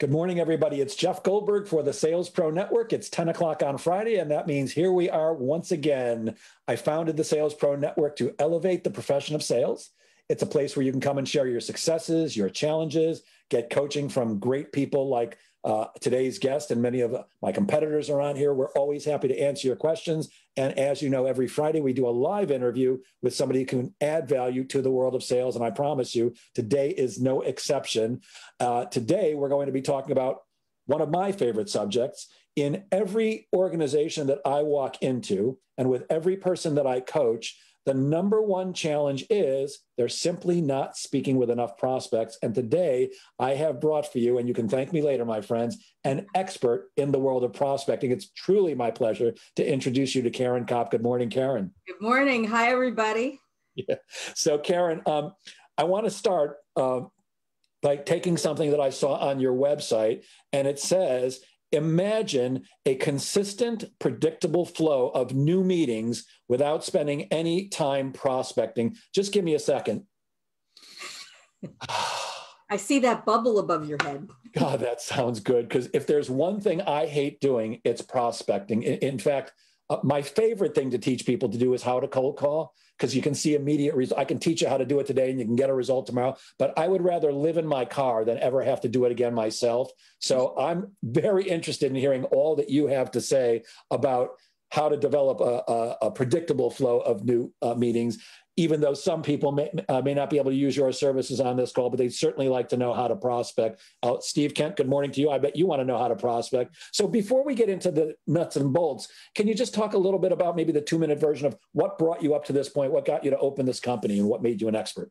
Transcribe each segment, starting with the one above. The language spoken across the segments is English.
Good morning, everybody. It's Jeff Goldberg for the Sales Pro Network. It's 10 o'clock on Friday, and that means here we are once again. I founded the Sales Pro Network to elevate the profession of sales. It's a place where you can come and share your successes, your challenges, get coaching from great people like uh, today's guest and many of my competitors are on here. We're always happy to answer your questions. And as you know, every Friday we do a live interview with somebody who can add value to the world of sales. And I promise you, today is no exception. Uh, today, we're going to be talking about one of my favorite subjects. In every organization that I walk into, and with every person that I coach, the number one challenge is they're simply not speaking with enough prospects. And today I have brought for you, and you can thank me later, my friends, an expert in the world of prospecting. It's truly my pleasure to introduce you to Caryn Kopp. Good morning, Caryn. Good morning. Hi, everybody. Yeah. So, Caryn, um, I want to start uh, by taking something that I saw on your website, and it says, imagine a consistent, predictable flow of new meetings without spending any time prospecting. Just give me a second. I see that bubble above your head. God, that sounds good. Because if there's one thing I hate doing, it's prospecting. In, in fact, uh, my favorite thing to teach people to do is how to cold call because you can see immediate results. I can teach you how to do it today and you can get a result tomorrow. But I would rather live in my car than ever have to do it again myself. So I'm very interested in hearing all that you have to say about how to develop a, a, a predictable flow of new uh, meetings even though some people may, uh, may not be able to use your services on this call, but they'd certainly like to know how to prospect. Uh, Steve Kent, good morning to you. I bet you want to know how to prospect. So before we get into the nuts and bolts, can you just talk a little bit about maybe the two minute version of what brought you up to this point? What got you to open this company and what made you an expert?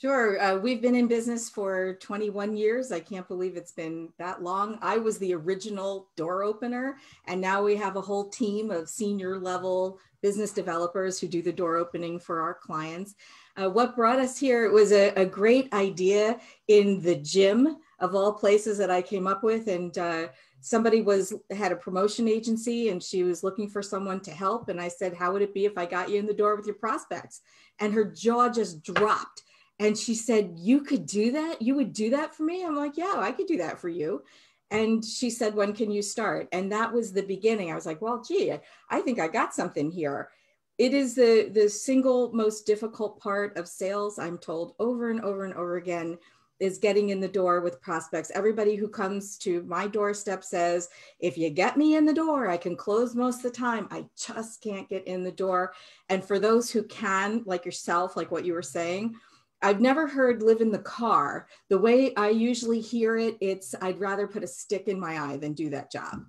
Sure. Uh, we've been in business for 21 years. I can't believe it's been that long. I was the original door opener, and now we have a whole team of senior level business developers who do the door opening for our clients. Uh, what brought us here was a, a, great idea in the gym of all places that I came up with. And uh, somebody was had a promotion agency and she was looking for someone to help. And I said, How would it be if I got you in the door with your prospects? And her jaw just dropped and she said, You could do that? You would do that for me? I'm like, Yeah, I could do that for you. And she said, When can you start? And that was the beginning. I was like, Well, gee, I think I got something here. It is the, the single most difficult part of sales, I'm told over and over and over again, is getting in the door with prospects. Everybody who comes to my doorstep says, if you get me in the door, I can close most of the time. I just can't get in the door. And for those who can, like yourself, like what you were saying, I've never heard live in the car. The way I usually hear it, it's I'd rather put a stick in my eye than do that job.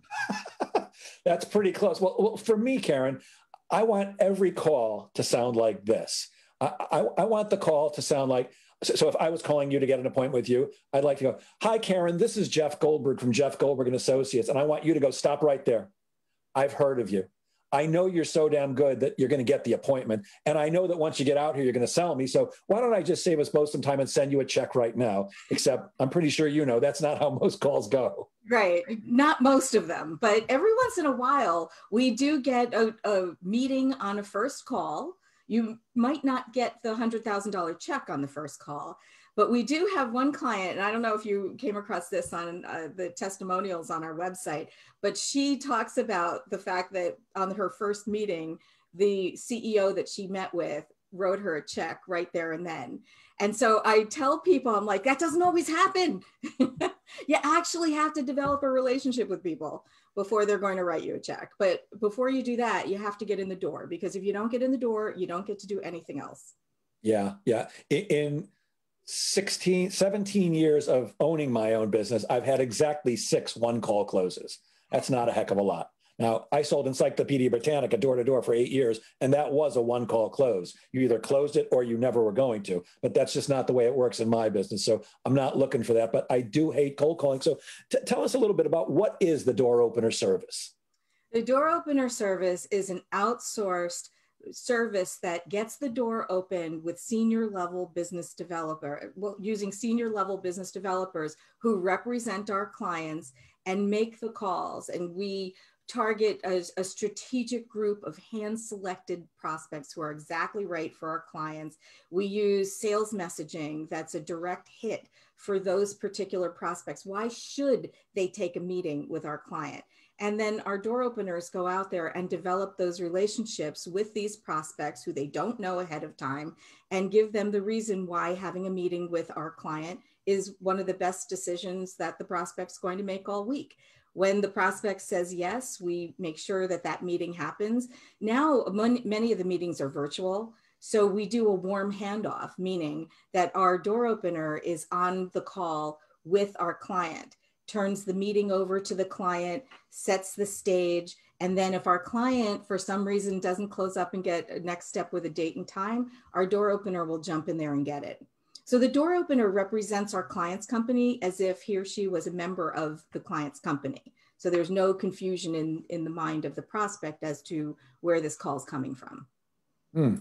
That's pretty close. Well, well, for me, Caryn, I want every call to sound like this. I, I, I want the call to sound like, so, so, if I was calling you to get an appointment with you, I'd like to go, Hi, Caryn, this is Jeff Goldberg from Jeff Goldberg and Associates. And I want you to go, Stop right there. I've heard of you. I know you're so damn good that you're going to get the appointment. And I know that once you get out here, you're going to sell me. So why don't I just save us both some time and send you a check right now? Except I'm pretty sure you know that's not how most calls go. Right. Not most of them, but every once in a while, we do get a, a meeting on a first call. You might not get the $100,000 check on the first call, but we do have one client, and I don't know if you came across this on uh, the testimonials on our website, but she talks about the fact that on her first meeting, the CEO that she met with wrote her a check right there and then. And so I tell people, I'm like, that doesn't always happen. you actually have to develop a relationship with people before they're going to write you a check. But before you do that, you have to get in the door because if you don't get in the door, you don't get to do anything else. Yeah, yeah. In 16, 17 years of owning my own business, I've had exactly six one call closes. That's not a heck of a lot. Now, I sold Encyclopedia Britannica door to door for eight years, and that was a one call close. You either closed it or you never were going to, but that's just not the way it works in my business. So I'm not looking for that, but I do hate cold calling. So t- tell us a little bit about what is the door opener service? The door opener service is an outsourced service that gets the door open with senior level business developer, well, using senior level business developers who represent our clients and make the calls. And we target a, a, strategic group of hand selected prospects who are exactly right for our clients. We use sales messaging that's a direct hit for those particular prospects. Why should they take a meeting with our client? And then our door openers go out there and develop those relationships with these prospects who they don't know ahead of time and give them the reason why having a meeting with our client is one of the best decisions that the prospect's going to make all week. When the prospect says yes, we make sure that that meeting happens. Now, many of the meetings are virtual. So we do a warm handoff, meaning that our door opener is on the call with our client turns the meeting over to the client, sets the stage. And then if our client for some reason doesn't close up and get a next step with a date and time, our door opener will jump in there and get it. So the door opener represents our client's company as if he or she was a member of the client's company. So there's no confusion in, in the mind of the prospect as to where this call is coming from. Hmm.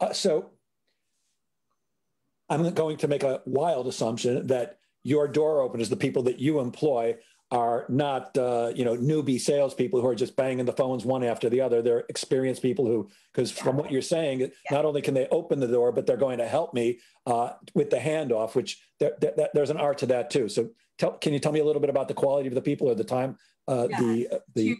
Uh, so I'm going to make a wild assumption that your door openers, the people that you employ, are not uh, you know newbie salespeople who are just banging the phones one after the other. They're experienced people who, because yeah. from what you're saying, yeah. not only can they open the door, but they're going to help me uh, with the handoff. Which there, there, there's an art to that too. So, tell, can you tell me a little bit about the quality of the people or the time? Uh, yeah. The uh, the to,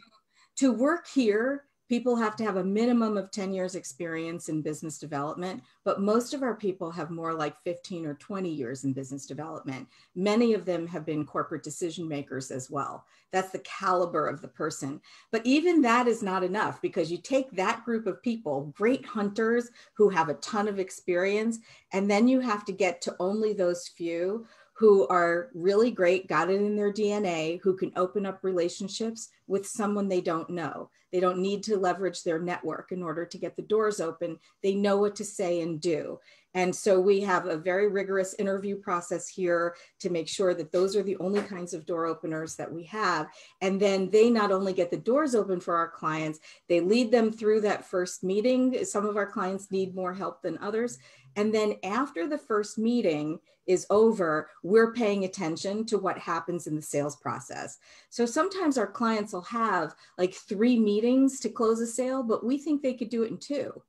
to work here people have to have a minimum of 10 years experience in business development but most of our people have more like 15 or 20 years in business development. Many of them have been corporate decision makers as well. That's the caliber of the person. But even that is not enough because you take that group of people great hunters who have a ton of experience and then you have to get to only those few who are really great, got it in their DNA, who can open up relationships with someone they don't know. They don't need to leverage their network in order to get the doors open. They know what to say and do. And so we have a very rigorous interview process here to make sure that those are the only kinds of door openers that we have. And then they not only get the doors open for our clients, they lead them through that first meeting. Some of our clients need more help than others. And then after the first meeting is over, we're paying attention to what happens in the sales process. So sometimes our clients will have like three meetings to close a sale, but we think they could do it in two.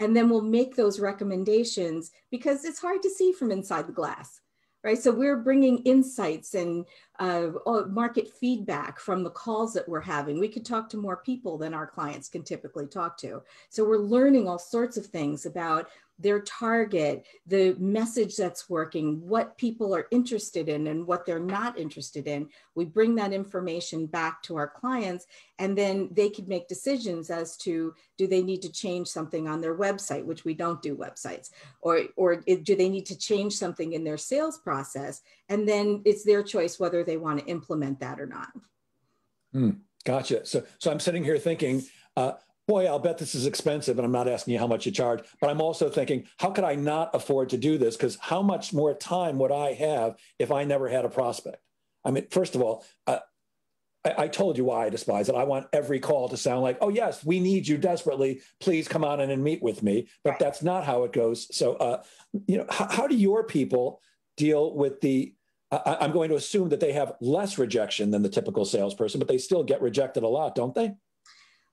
And then we'll make those recommendations because it's hard to see from inside the glass right? So we're bringing insights and uh, market feedback from the calls that we're having. We could talk to more people than our clients can typically talk to. So we're learning all sorts of things about their target, the message that's working, what people are interested in and what they're not interested in. We bring that information back to our clients and then they could make decisions as to do they need to change something on their website, which we don't do websites, or, or do they need to change something in their sales process? And then it's their choice whether they want to implement that or not. Hmm, gotcha. So, so I'm sitting here thinking, uh, boy, I'll bet this is expensive. And I'm not asking you how much you charge, but I'm also thinking, how could I not afford to do this? Because how much more time would I have if I never had a prospect? I mean, first of all, uh, I, I, told you why I despise it. I want every call to sound like, oh, yes, we need you desperately. Please come on in and meet with me. But that's not how it goes. So, uh, you know, how, how do your people deal with the I, am going to assume that they have less rejection than the typical salesperson, but they still get rejected a lot, don't they?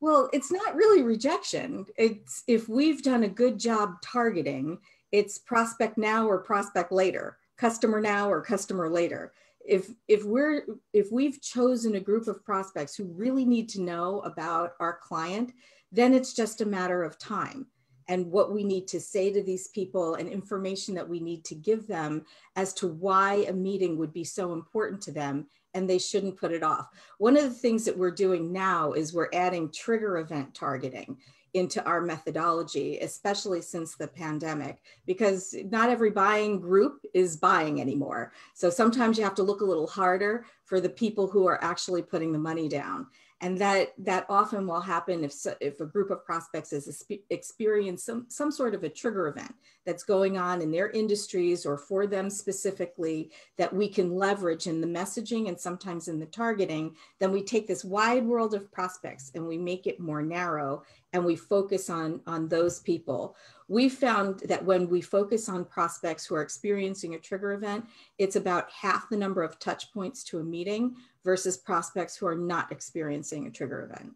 Well, it's not really rejection. It's if we've done a good job targeting, it's prospect now or prospect later, customer now or customer later. If if we're if we've chosen a group of prospects who really need to know about our client, then it's just a matter of time and what we need to say to these people and information that we need to give them as to why a meeting would be so important to them and they shouldn't put it off. One of the things that we're doing now is we're adding trigger event targeting into our methodology, especially since the pandemic, because not every buying group is buying anymore. So sometimes you have to look a little harder for the people who are actually putting the money down and that that often will happen if if a group of prospects has experienced some some sort of a trigger event that's going on in their industries or for them specifically that we can leverage in the messaging and sometimes in the targeting then we take this wide world of prospects and we make it more narrow and we focus on, on those people. We found that when we focus on prospects who are experiencing a trigger event, it's about half the number of touch points to a meeting versus prospects who are not experiencing a trigger event.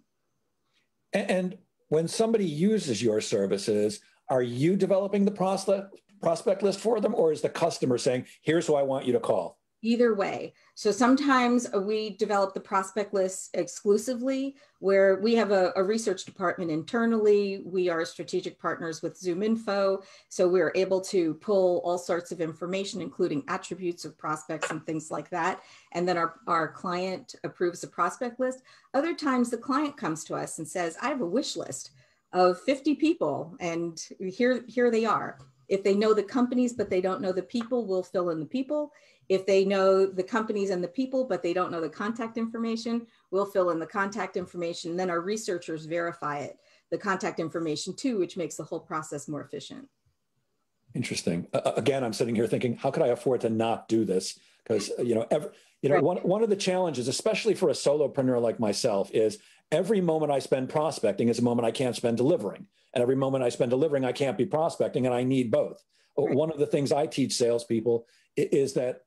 And when somebody uses your services, are you developing the prospect prospect list for them, or is the customer saying, "Here's who I want you to call"? Either way. So sometimes uh, we develop the prospect list exclusively, where we have a, a, research department internally. We are strategic partners with ZoomInfo. So we're able to pull all sorts of information, including attributes of prospects and things like that. And then our, our client approves the prospect list. Other times the client comes to us and says, I have a wish list of 50 people and here, here they are. If they know the companies, but they don't know the people, we'll fill in the people. If they know the companies and the people, but they don't know the contact information, we'll fill in the contact information. Then our researchers verify it, the contact information too, which makes the whole process more efficient. Interesting. Uh, again, I'm sitting here thinking, how could I afford to not do this? Because you know, every, you know, right. one one of the challenges, especially for a solopreneur like myself, is every moment I spend prospecting is a moment I can't spend delivering, and every moment I spend delivering, I can't be prospecting, and I need both. Right. One of the things I teach salespeople is that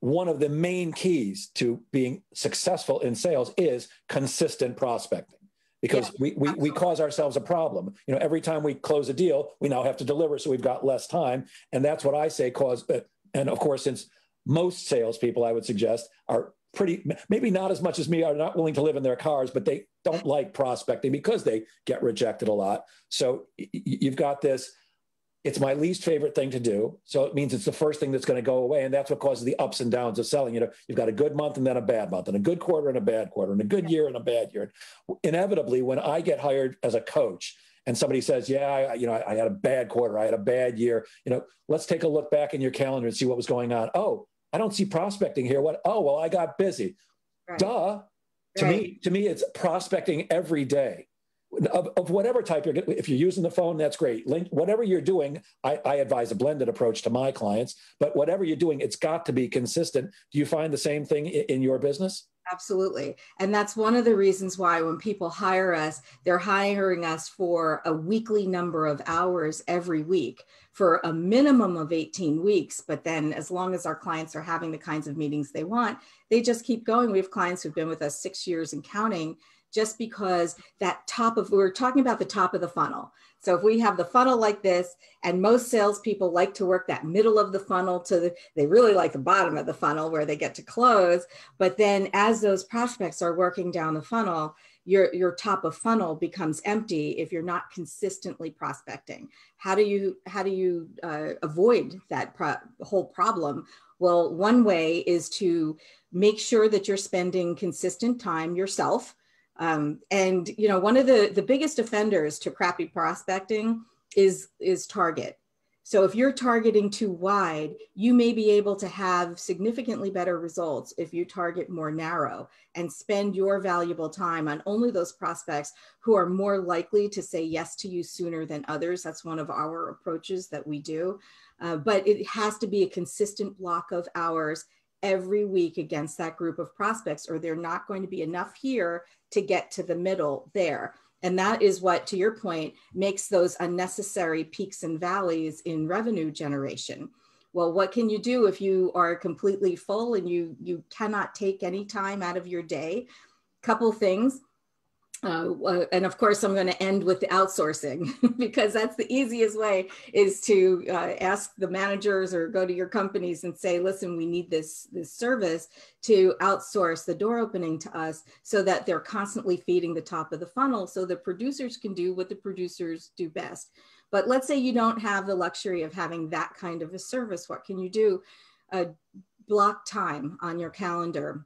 one of the main keys to being successful in sales is consistent prospecting because yeah, we, we, we cause ourselves a problem. You know, every time we close a deal, we now have to deliver, so we've got less time. And that's what I say cause. Uh, and of course, since most salespeople, I would suggest, are pretty maybe not as much as me are not willing to live in their cars, but they don't like prospecting because they get rejected a lot. So you've got this it's my least favorite thing to do. So it means it's the first thing that's going to go away. And that's what causes the ups and downs of selling. You know, you've got a good month and then a bad month, and a good quarter and a bad quarter, and a good year and a bad year. Inevitably, when I get hired as a coach and somebody says, Yeah, I, you know, I, I had a bad quarter, I had a bad year, you know, let's take a look back in your calendar and see what was going on. Oh, I don't see prospecting here. What? Oh, well, I got busy. Right. Duh. To me, to me, it's prospecting every day of, of whatever type you're if you're using the phone that's great link whatever you're doing I, I advise a blended approach to my clients but whatever you're doing it's got to be consistent do you find the same thing in, in your business Absolutely. And that's one of the reasons why when people hire us, they're hiring us for a weekly number of hours every week for a minimum of 18 weeks. But then, as long as our clients are having the kinds of meetings they want, they just keep going. We have clients who've been with us six years and counting just because that top of, we are talking about the top of the funnel. So if we have the funnel like this, and most salespeople like to work that middle of the funnel to the, they really like the bottom of the funnel where they get to close. But then as those prospects are working down the funnel, your, your top of funnel becomes empty if you're not consistently prospecting. How do you, how do you uh, avoid that pro- whole problem? Well, one way is to make sure that you're spending consistent time yourself um, and you know, one of the the biggest offenders to crappy prospecting is is target. So if you're targeting too wide, you may be able to have significantly better results if you target more narrow and spend your valuable time on only those prospects who are more likely to say yes to you sooner than others. That's one of our approaches that we do. Uh, but it has to be a consistent block of hours every week against that group of prospects, or they're not going to be enough here to get to the middle there. And that is what, to your point, makes those unnecessary peaks and valleys in revenue generation. Well, what can you do if you are completely full and you you cannot take any time out of your day? Couple things uh, and of course, I'm going to end with the outsourcing because that's the easiest way is to uh, ask the managers or go to your companies and say, listen, we need this, this service to outsource the door opening to us so that they're constantly feeding the top of the funnel so the producers can do what the producers do best. But let's say you don't have the luxury of having that kind of a service. What can you do? Uh, block time on your calendar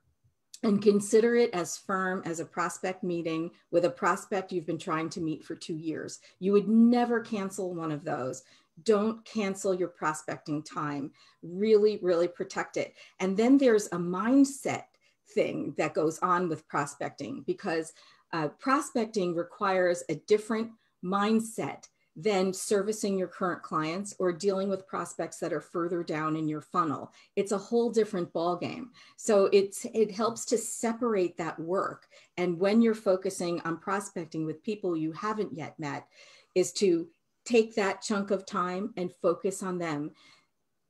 and consider it as firm as a prospect meeting with a prospect you've been trying to meet for two years. You would never cancel one of those. Don't cancel your prospecting time. Really, really protect it. And then there's a mindset thing that goes on with prospecting because uh, prospecting requires a different mindset than servicing your current clients or dealing with prospects that are further down in your funnel. It's a whole different ballgame. So it's it helps to separate that work. And when you're focusing on prospecting with people you haven't yet met, is to take that chunk of time and focus on them.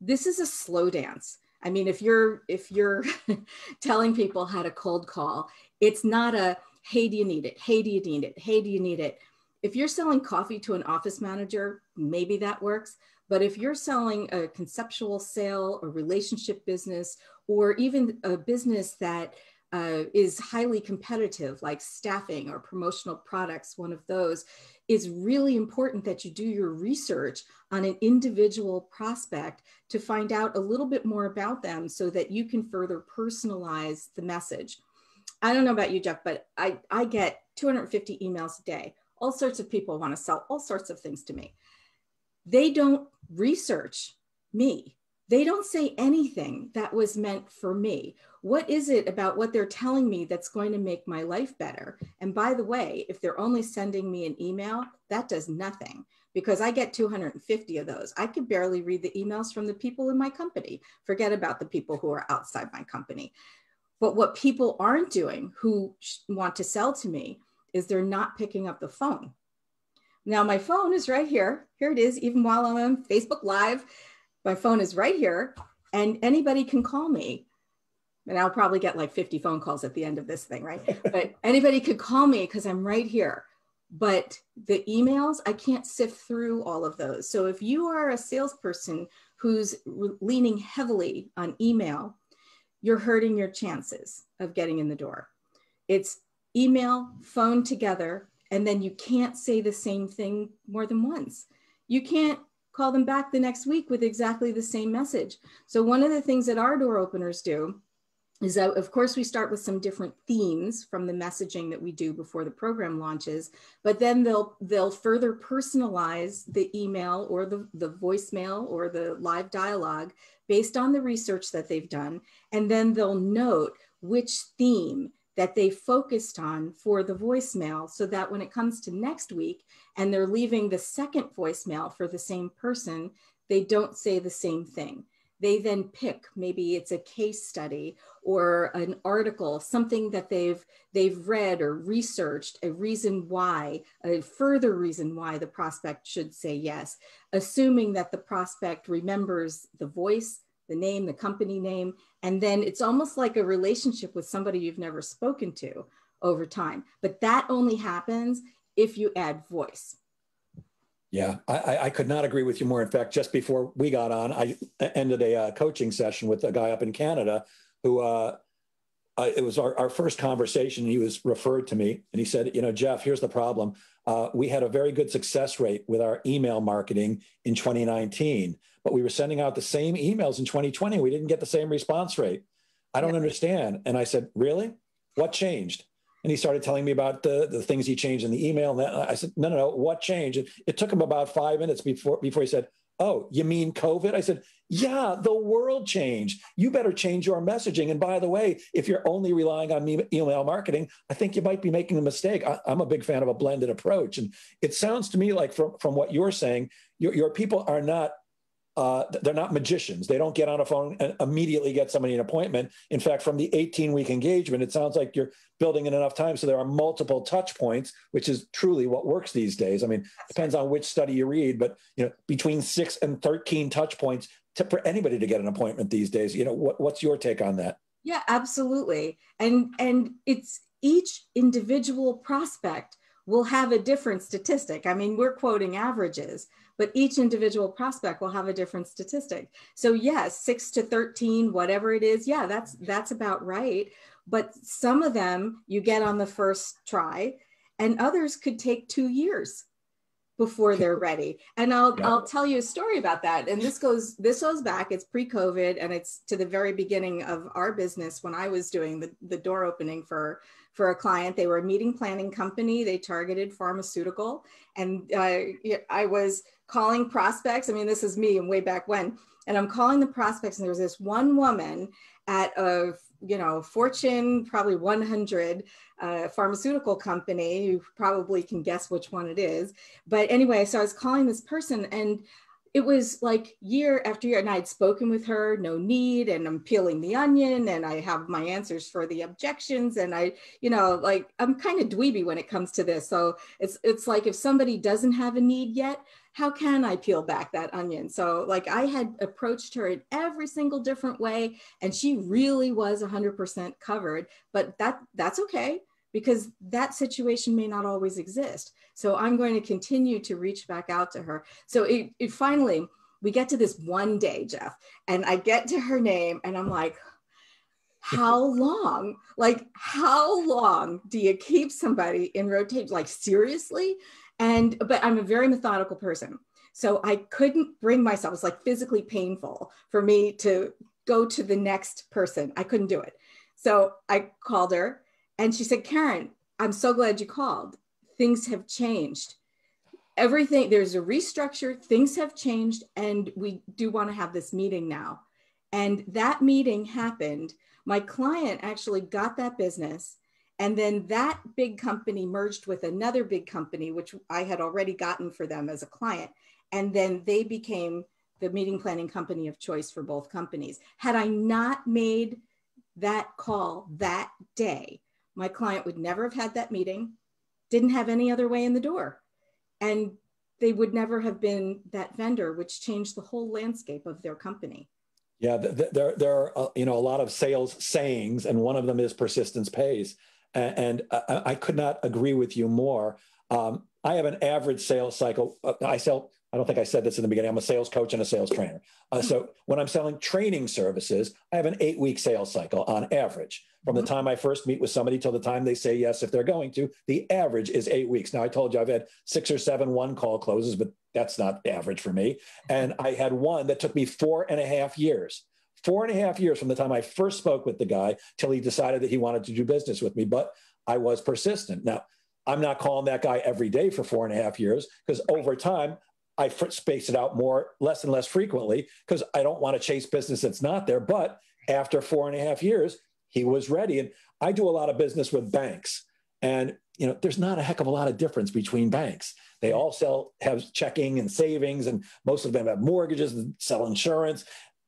This is a slow dance. I mean, if you're if you're telling people how to cold call, it's not a hey, do you need it? Hey, do you need it? Hey, do you need it? If you're selling coffee to an office manager, maybe that works. But if you're selling a conceptual sale, a relationship business, or even a business that uh, is highly competitive, like staffing or promotional products, one of those, is really important that you do your research on an individual prospect to find out a little bit more about them so that you can further personalize the message. I don't know about you, Jeff, but I, I get 250 emails a day. All sorts of people want to sell all sorts of things to me. They don't research me. They don't say anything that was meant for me what is it about what they're telling me that's going to make my life better? And by the way, if they're only sending me an email, that does nothing because I get 250 of those. I could barely read the emails from the people in my company. Forget about the people who are outside my company. But what people aren't doing who want to sell to me is they're not picking up the phone. Now, my phone is right here. Here it is, even while I'm on Facebook Live. My phone is right here, and anybody can call me and I'll probably get like 50 phone calls at the end of this thing, right? but anybody could call me because I'm right here. But the emails, I can't sift through all of those. So if you are a salesperson who's leaning heavily on email, you're hurting your chances of getting in the door. It's email, phone together, and then you can't say the same thing more than once. You can't call them back the next week with exactly the same message. So, one of the things that our door openers do is that of course we start with some different themes from the messaging that we do before the program launches but then they'll they'll further personalize the email or the, the voicemail or the live dialogue based on the research that they've done and then they'll note which theme that they focused on for the voicemail so that when it comes to next week and they're leaving the second voicemail for the same person they don't say the same thing. They then pick maybe it's a case study or an article something that they've they've read or researched a reason why a further reason why the prospect should say yes. Assuming that the prospect remembers the voice the name the company name and then it's almost like a relationship with somebody you've never spoken to over time but that only happens if you add voice yeah, I, I, could not agree with you more. In fact, just before we got on, I ended a uh, coaching session with a guy up in Canada who uh, uh, it was our, our first conversation. He was referred to me and he said, You know, Jeff, here's the problem. Uh, we had a very good success rate with our email marketing in 2019, but we were sending out the same emails in 2020. We didn't get the same response rate. I don't understand. And I said, Really? What changed? and he started telling me about the, the things he changed in the email. And I said, no, no, no, what changed? It, it took him about five minutes before before he said, oh, you mean COVID? I said, yeah, the world changed. You better change your messaging. And by the way, if you're only relying on email marketing, I think you might be making a mistake. I, am a big fan of a blended approach. And it sounds to me like from, from what you're saying, your, your people are not uh, they're not magicians. They don't get on a phone and immediately get somebody an appointment. In fact, from the 18 week engagement, it sounds like you're building in enough time. So there are multiple touch points, which is truly what works these days. I mean, depends on which study you read, but you know, between six and 13 touch points to, for anybody to get an appointment these days. You know, what, what's your take on that? Yeah, absolutely. And and it's each individual prospect will have a different statistic. I mean, we're quoting averages, but each individual prospect will have a different statistic. So yes, 6 to 13 whatever it is, yeah, that's that's about right. But some of them you get on the first try and others could take 2 years before they're ready. And I'll yeah. I'll tell you a story about that. And this goes this goes back. It's pre-COVID, and it's to the very beginning of our business when I was doing the, the door opening for for a client. They were a meeting planning company. They targeted pharmaceutical, and uh, I was calling prospects. I mean, this is me and way back when. and I'm calling the prospects. And there was this one woman at a you know Fortune probably 100 uh, pharmaceutical company. You probably can guess which one it is. But anyway, so I was calling this person and it was like year after year and i'd spoken with her no need and i'm peeling the onion and i have my answers for the objections and i you know like i'm kind of dweeby when it comes to this. So it's it's like if somebody doesn't have a need yet how can i peel back that onion? So like i had approached her in every single different way and she really was 100% covered but that that's okay because that situation may not always exist. So I'm going to continue to reach back out to her. So it, it finally, we get to this one day, Jeff, and I get to her name and I'm like, how long? Like, how long do you keep somebody in rotation? Like, seriously? And, but I'm a very methodical person. So I couldn't bring myself, it's like physically painful for me to go to the next person. I couldn't do it. So I called her and she said, Caryn, I'm so glad you called. Things have changed. Everything, there's a restructure, things have changed, and we do want to have this meeting now. And that meeting happened. My client actually got that business. And then that big company merged with another big company, which I had already gotten for them as a client. And then they became the meeting planning company of choice for both companies. Had I not made that call that day, my client would never have had that meeting, didn't have any other way in the door. And they would never have been that vendor, which changed the whole landscape of their company. Yeah, there, there are uh, you know a lot of sales sayings, and one of them is persistence pays. And, and I, I, could not agree with you more. Um, I have an average sales cycle. Uh, I sell I don't think I said this in the beginning. I'm a sales coach and a sales trainer. Uh, so when I'm selling training services, I have an eight week sales cycle on average. From the mm-hmm. time I first meet with somebody till the time they say yes, if they're going to, the average is eight weeks. Now, I told you I've had six or seven one call closes, but that's not average for me. And I had one that took me four and a half years. Four and a half years from the time I first spoke with the guy till he decided that he wanted to do business with me. But I was persistent. Now, I'm not calling that guy every day for four and a half years because over time I space it out more, less and less frequently because I don't want to chase business that's not there. But after four and a half years, he was ready. And I do a lot of business with banks. And you know, there's not a heck of a lot of difference between banks. They all sell have checking and savings, and most of them have mortgages and sell insurance.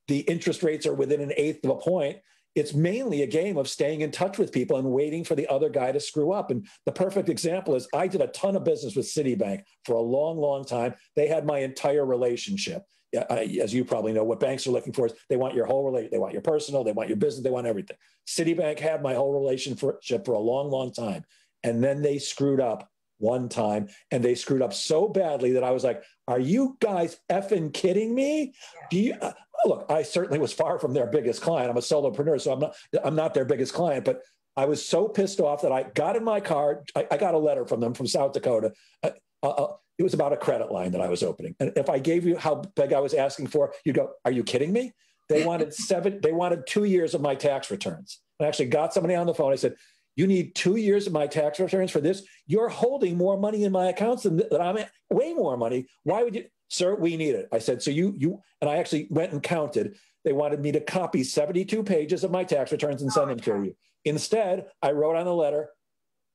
The interest rates are within an eighth of a point it's mainly a game of staying in touch with people and waiting for the other guy to screw up. And the perfect example is I did a ton of business with Citibank for a long, long time. They had my entire relationship. As you probably know, what banks are looking for is they want your whole relationship. They want your personal, they want your business, they want everything. Citibank had my whole relationship for a long, long time. And then they screwed up one time and they screwed up so badly that I was like, are you guys effing kidding me? Do you, uh, uh, look, I certainly was far from their biggest client. I'm a solopreneur, so I'm not I'm not their biggest client, but I was so pissed off that I got in my car. I, I got a letter from them from South Dakota. Uh, uh, uh, it was about a credit line that I was opening, and if I gave you how big I was asking for, you'd go, "Are you kidding me?" They wanted seven. They wanted two years of my tax returns. I actually got somebody on the phone. I said, "You need two years of my tax returns for this. You're holding more money in my accounts than, than I'm at, way more money. Why would you?" Sir, we need it. I said, so you, you, and I actually went and counted. They wanted me to copy 72 pages of my tax returns and send oh, them to oh, you. Instead, I wrote on the letter,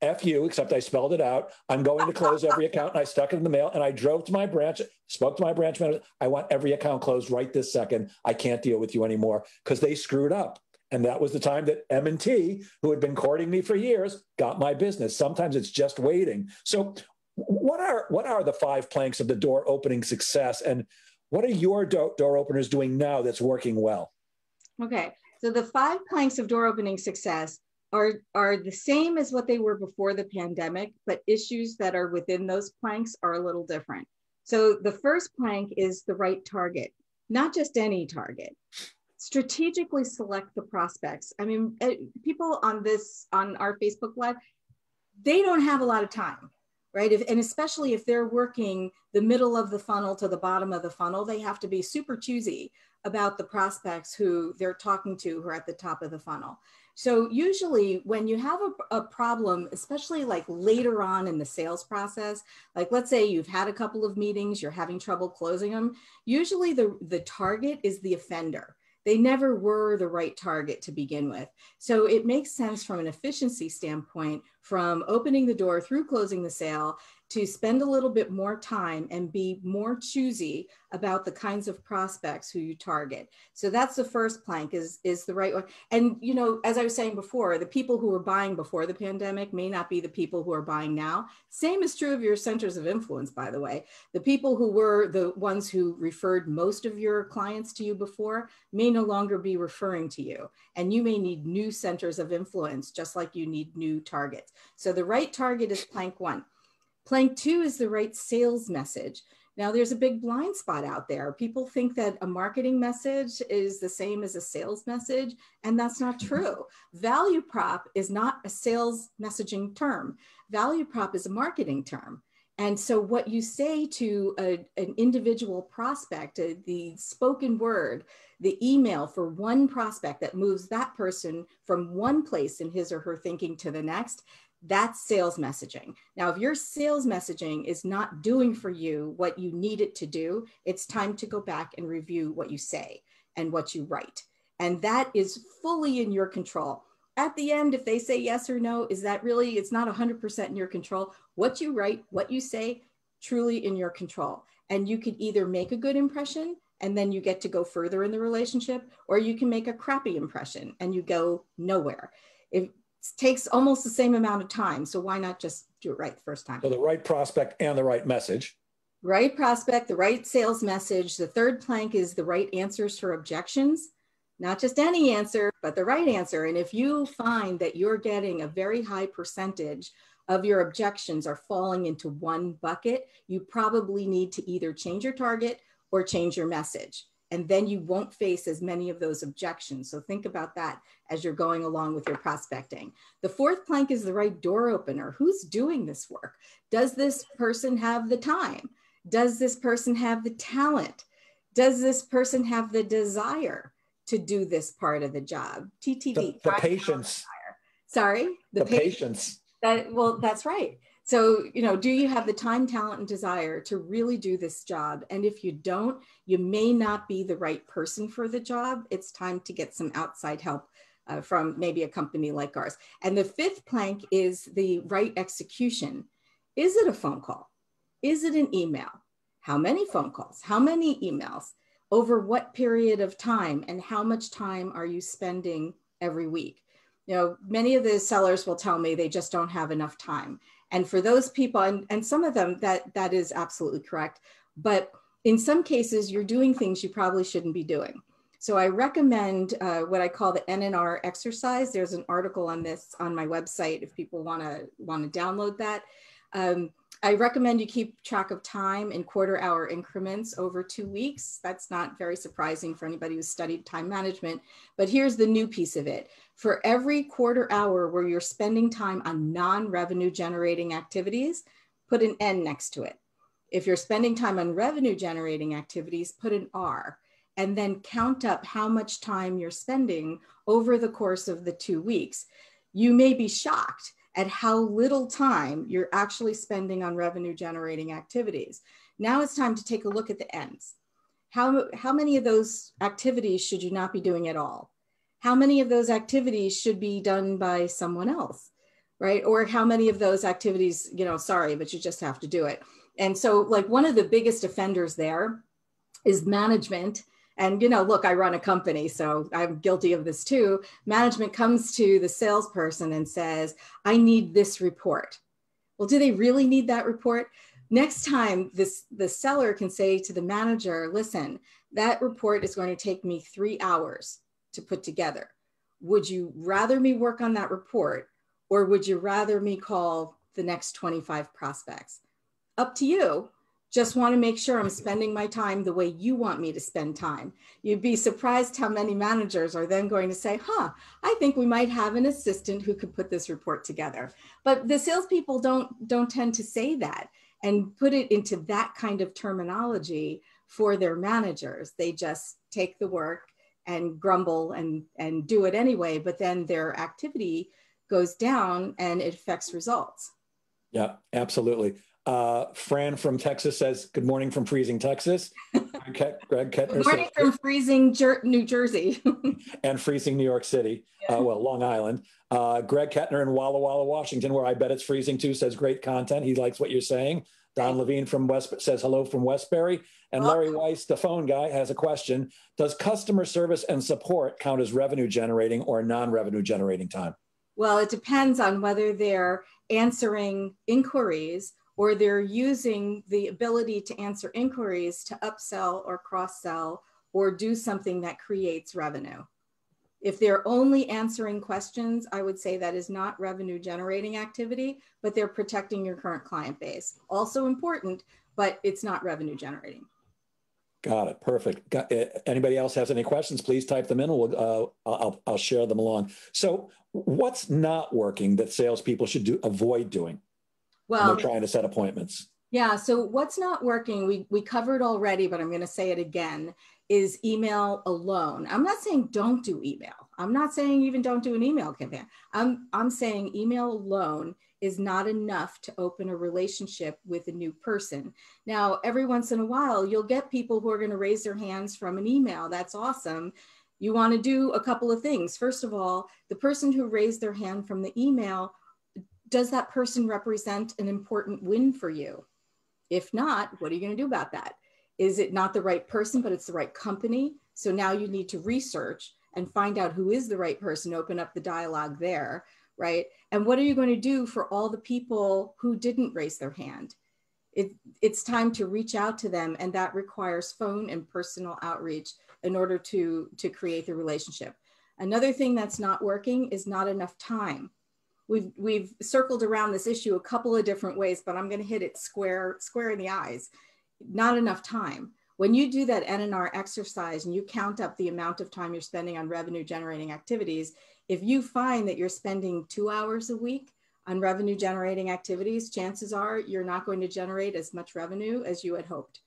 F you, except I spelled it out. I'm going to close every account. And I stuck it in the mail and I drove to my branch, spoke to my branch manager. I want every account closed right this second. I can't deal with you anymore because they screwed up. And that was the time that M&T, who had been courting me for years, got my business. Sometimes it's just waiting. So what are what are the five planks of the door opening success, and what are your do- door openers doing now that's working well? Okay, so the five planks of door opening success are are the same as what they were before the pandemic, but issues that are within those planks are a little different. So the first plank is the right target, not just any target. Strategically select the prospects. I mean, eh, people on this on our Facebook live, they don't have a lot of time right? If, and especially if they're working the middle of the funnel to the bottom of the funnel, they have to be super choosy about the prospects who they're talking to who are at the top of the funnel. So usually when you have a, a, problem, especially like later on in the sales process, like let's say you've had a couple of meetings, you're having trouble closing them, usually the, the target is the offender. They never were the right target to begin with. So it makes sense from an efficiency standpoint from opening the door through closing the sale to spend a little bit more time and be more choosy about the kinds of prospects who you target. So that's the first plank is, is the right one. And, you know, as I was saying before, the people who were buying before the pandemic may not be the people who are buying now. Same is true of your centers of influence, by the way. The people who were the ones who referred most of your clients to you before may no longer be referring to you. And you may need new centers of influence, just like you need new targets. So the right target is plank one. Plank two is the right sales message. Now, there's a big blind spot out there. People think that a marketing message is the same as a sales message, and that's not mm-hmm. true. Value prop is not a sales messaging term, value prop is a marketing term. And so, what you say to a, an individual prospect, uh, the spoken word, the email for one prospect that moves that person from one place in his or her thinking to the next, that's sales messaging. Now, if your sales messaging is not doing for you what you need it to do, it's time to go back and review what you say and what you write. And that is fully in your control. At the end, if they say yes or no, is that really, it's not 100% in your control. What you write, what you say, truly in your control. And you can either make a good impression and then you get to go further in the relationship, or you can make a crappy impression and you go nowhere. If takes almost the same amount of time. So why not just do it right the first time? So the right prospect and the right message. Right prospect, the right sales message. The third plank is the right answers for objections. Not just any answer, but the right answer. And if you find that you're getting a very high percentage of your objections are falling into one bucket, you probably need to either change your target or change your message and then you won't face as many of those objections. So think about that as you're going along with your prospecting. The fourth plank is the right door opener. Who's doing this work? Does this person have the time? Does this person have the talent? Does this person have the desire to do this part of the job? TTD. The, the patience. Sorry? The, the patience. That, well, that's right. So, you know, do you have the time, talent, and desire to really do this job? And if you don't, you may not be the right person for the job. It's time to get some outside help uh, from maybe a company like ours. And the fifth plank is the right execution. Is it a phone call? Is it an email? How many phone calls? How many emails? Over what period of time? And how much time are you spending every week? You know, many of the sellers will tell me they just don't have enough time. And for those people, and, and some of them, that, that is absolutely correct. But in some cases, you're doing things you probably shouldn't be doing. So I recommend uh, what I call the NNR exercise. There's an article on this on my website if people want to want to download that. Um, I recommend you keep track of time in quarter hour increments over two weeks. That's not very surprising for anybody who's studied time management. But here's the new piece of it. For every quarter hour where you're spending time on non-revenue generating activities, put an N next to it. If you're spending time on revenue generating activities, put an R and then count up how much time you're spending over the course of the two weeks. You may be shocked at how little time you're actually spending on revenue generating activities. Now it's time to take a look at the ends. How, how many of those activities should you not be doing at all? How many of those activities should be done by someone else, right? Or how many of those activities, you know, sorry, but you just have to do it. And so, like, one of the biggest offenders there is management and you know look i run a company so i'm guilty of this too. Management comes to the salesperson and says i need this report. Well do they really need that report? Next time this the seller can say to the manager listen that report is going to take me three hours to put together. Would you rather me work on that report or would you rather me call the next 25 prospects? Up to you just want to make sure I'm spending my time the way you want me to spend time. You'd be surprised how many managers are then going to say, huh, I think we might have an assistant who could put this report together. But the salespeople don't, don't tend to say that and put it into that kind of terminology for their managers. They just take the work and grumble and, and do it anyway, but then their activity goes down and it affects results. Yeah, absolutely. Uh, Fran from Texas says, Good morning from freezing Texas. Greg Kettner Good morning says, from freezing Jer- New Jersey. and freezing New York City, yeah. uh, well, Long Island. Uh, Greg Kettner in Walla Walla, Washington, where I bet it's freezing too, says, Great content. He likes what you're saying. Don Levine from West says hello from Westbury. And Larry Weiss, the phone guy, has a question. Does customer service and support count as revenue generating or non-revenue generating time? Well, it depends on whether they're answering inquiries or they're using the ability to answer inquiries to upsell or cross sell or do something that creates revenue. If they're only answering questions, I would say that is not revenue generating activity, but they're protecting your current client base. Also important, but it's not revenue generating. Got it. Perfect. Got, uh, anybody else has any questions? Please type them in. And We'll, uh, I'll, I'll share them along. So, what's not working that salespeople should do avoid doing? Well, they're trying to set appointments. Yeah. So, what's not working? We we covered already, but I'm going to say it again. Is email alone? I'm not saying don't do email. I'm not saying even don't do an email campaign. I'm I'm saying email alone is not enough to open a relationship with a new person. Now, every once in a while, you'll get people who are going to raise their hands from an email. That's awesome. You want to do a couple of things. First of all, the person who raised their hand from the email, does that person represent an important win for you? If not, what are you going to do about that? Is it not the right person, but it's the right company? So now you need to research and find out who is the right person, open up the dialogue there right? And what are you going to do for all the people who didn't raise their hand? It, it's time to reach out to them, and that requires phone and personal outreach in order to, to create the relationship. Another thing that's not working is not enough time. We've, we've circled around this issue a couple of different ways, but I'm going to hit it square, square in the eyes. Not enough time. When you do that NNR exercise and you count up the amount of time you're spending on revenue generating activities, if you find that you're spending two hours a week on revenue generating activities, chances are you're not going to generate as much revenue as you had hoped.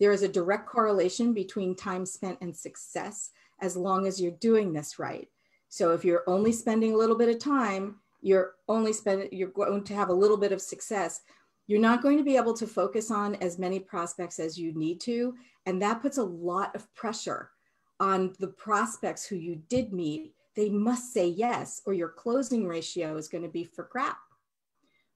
There is a direct correlation between time spent and success as long as you're doing this right. So if you're only spending a little bit of time, you're only spending, you're going to have a little bit of success. You're not going to be able to focus on as many prospects as you need to. And that puts a lot of pressure on the prospects who you did meet they must say yes, or your closing ratio is going to be for crap.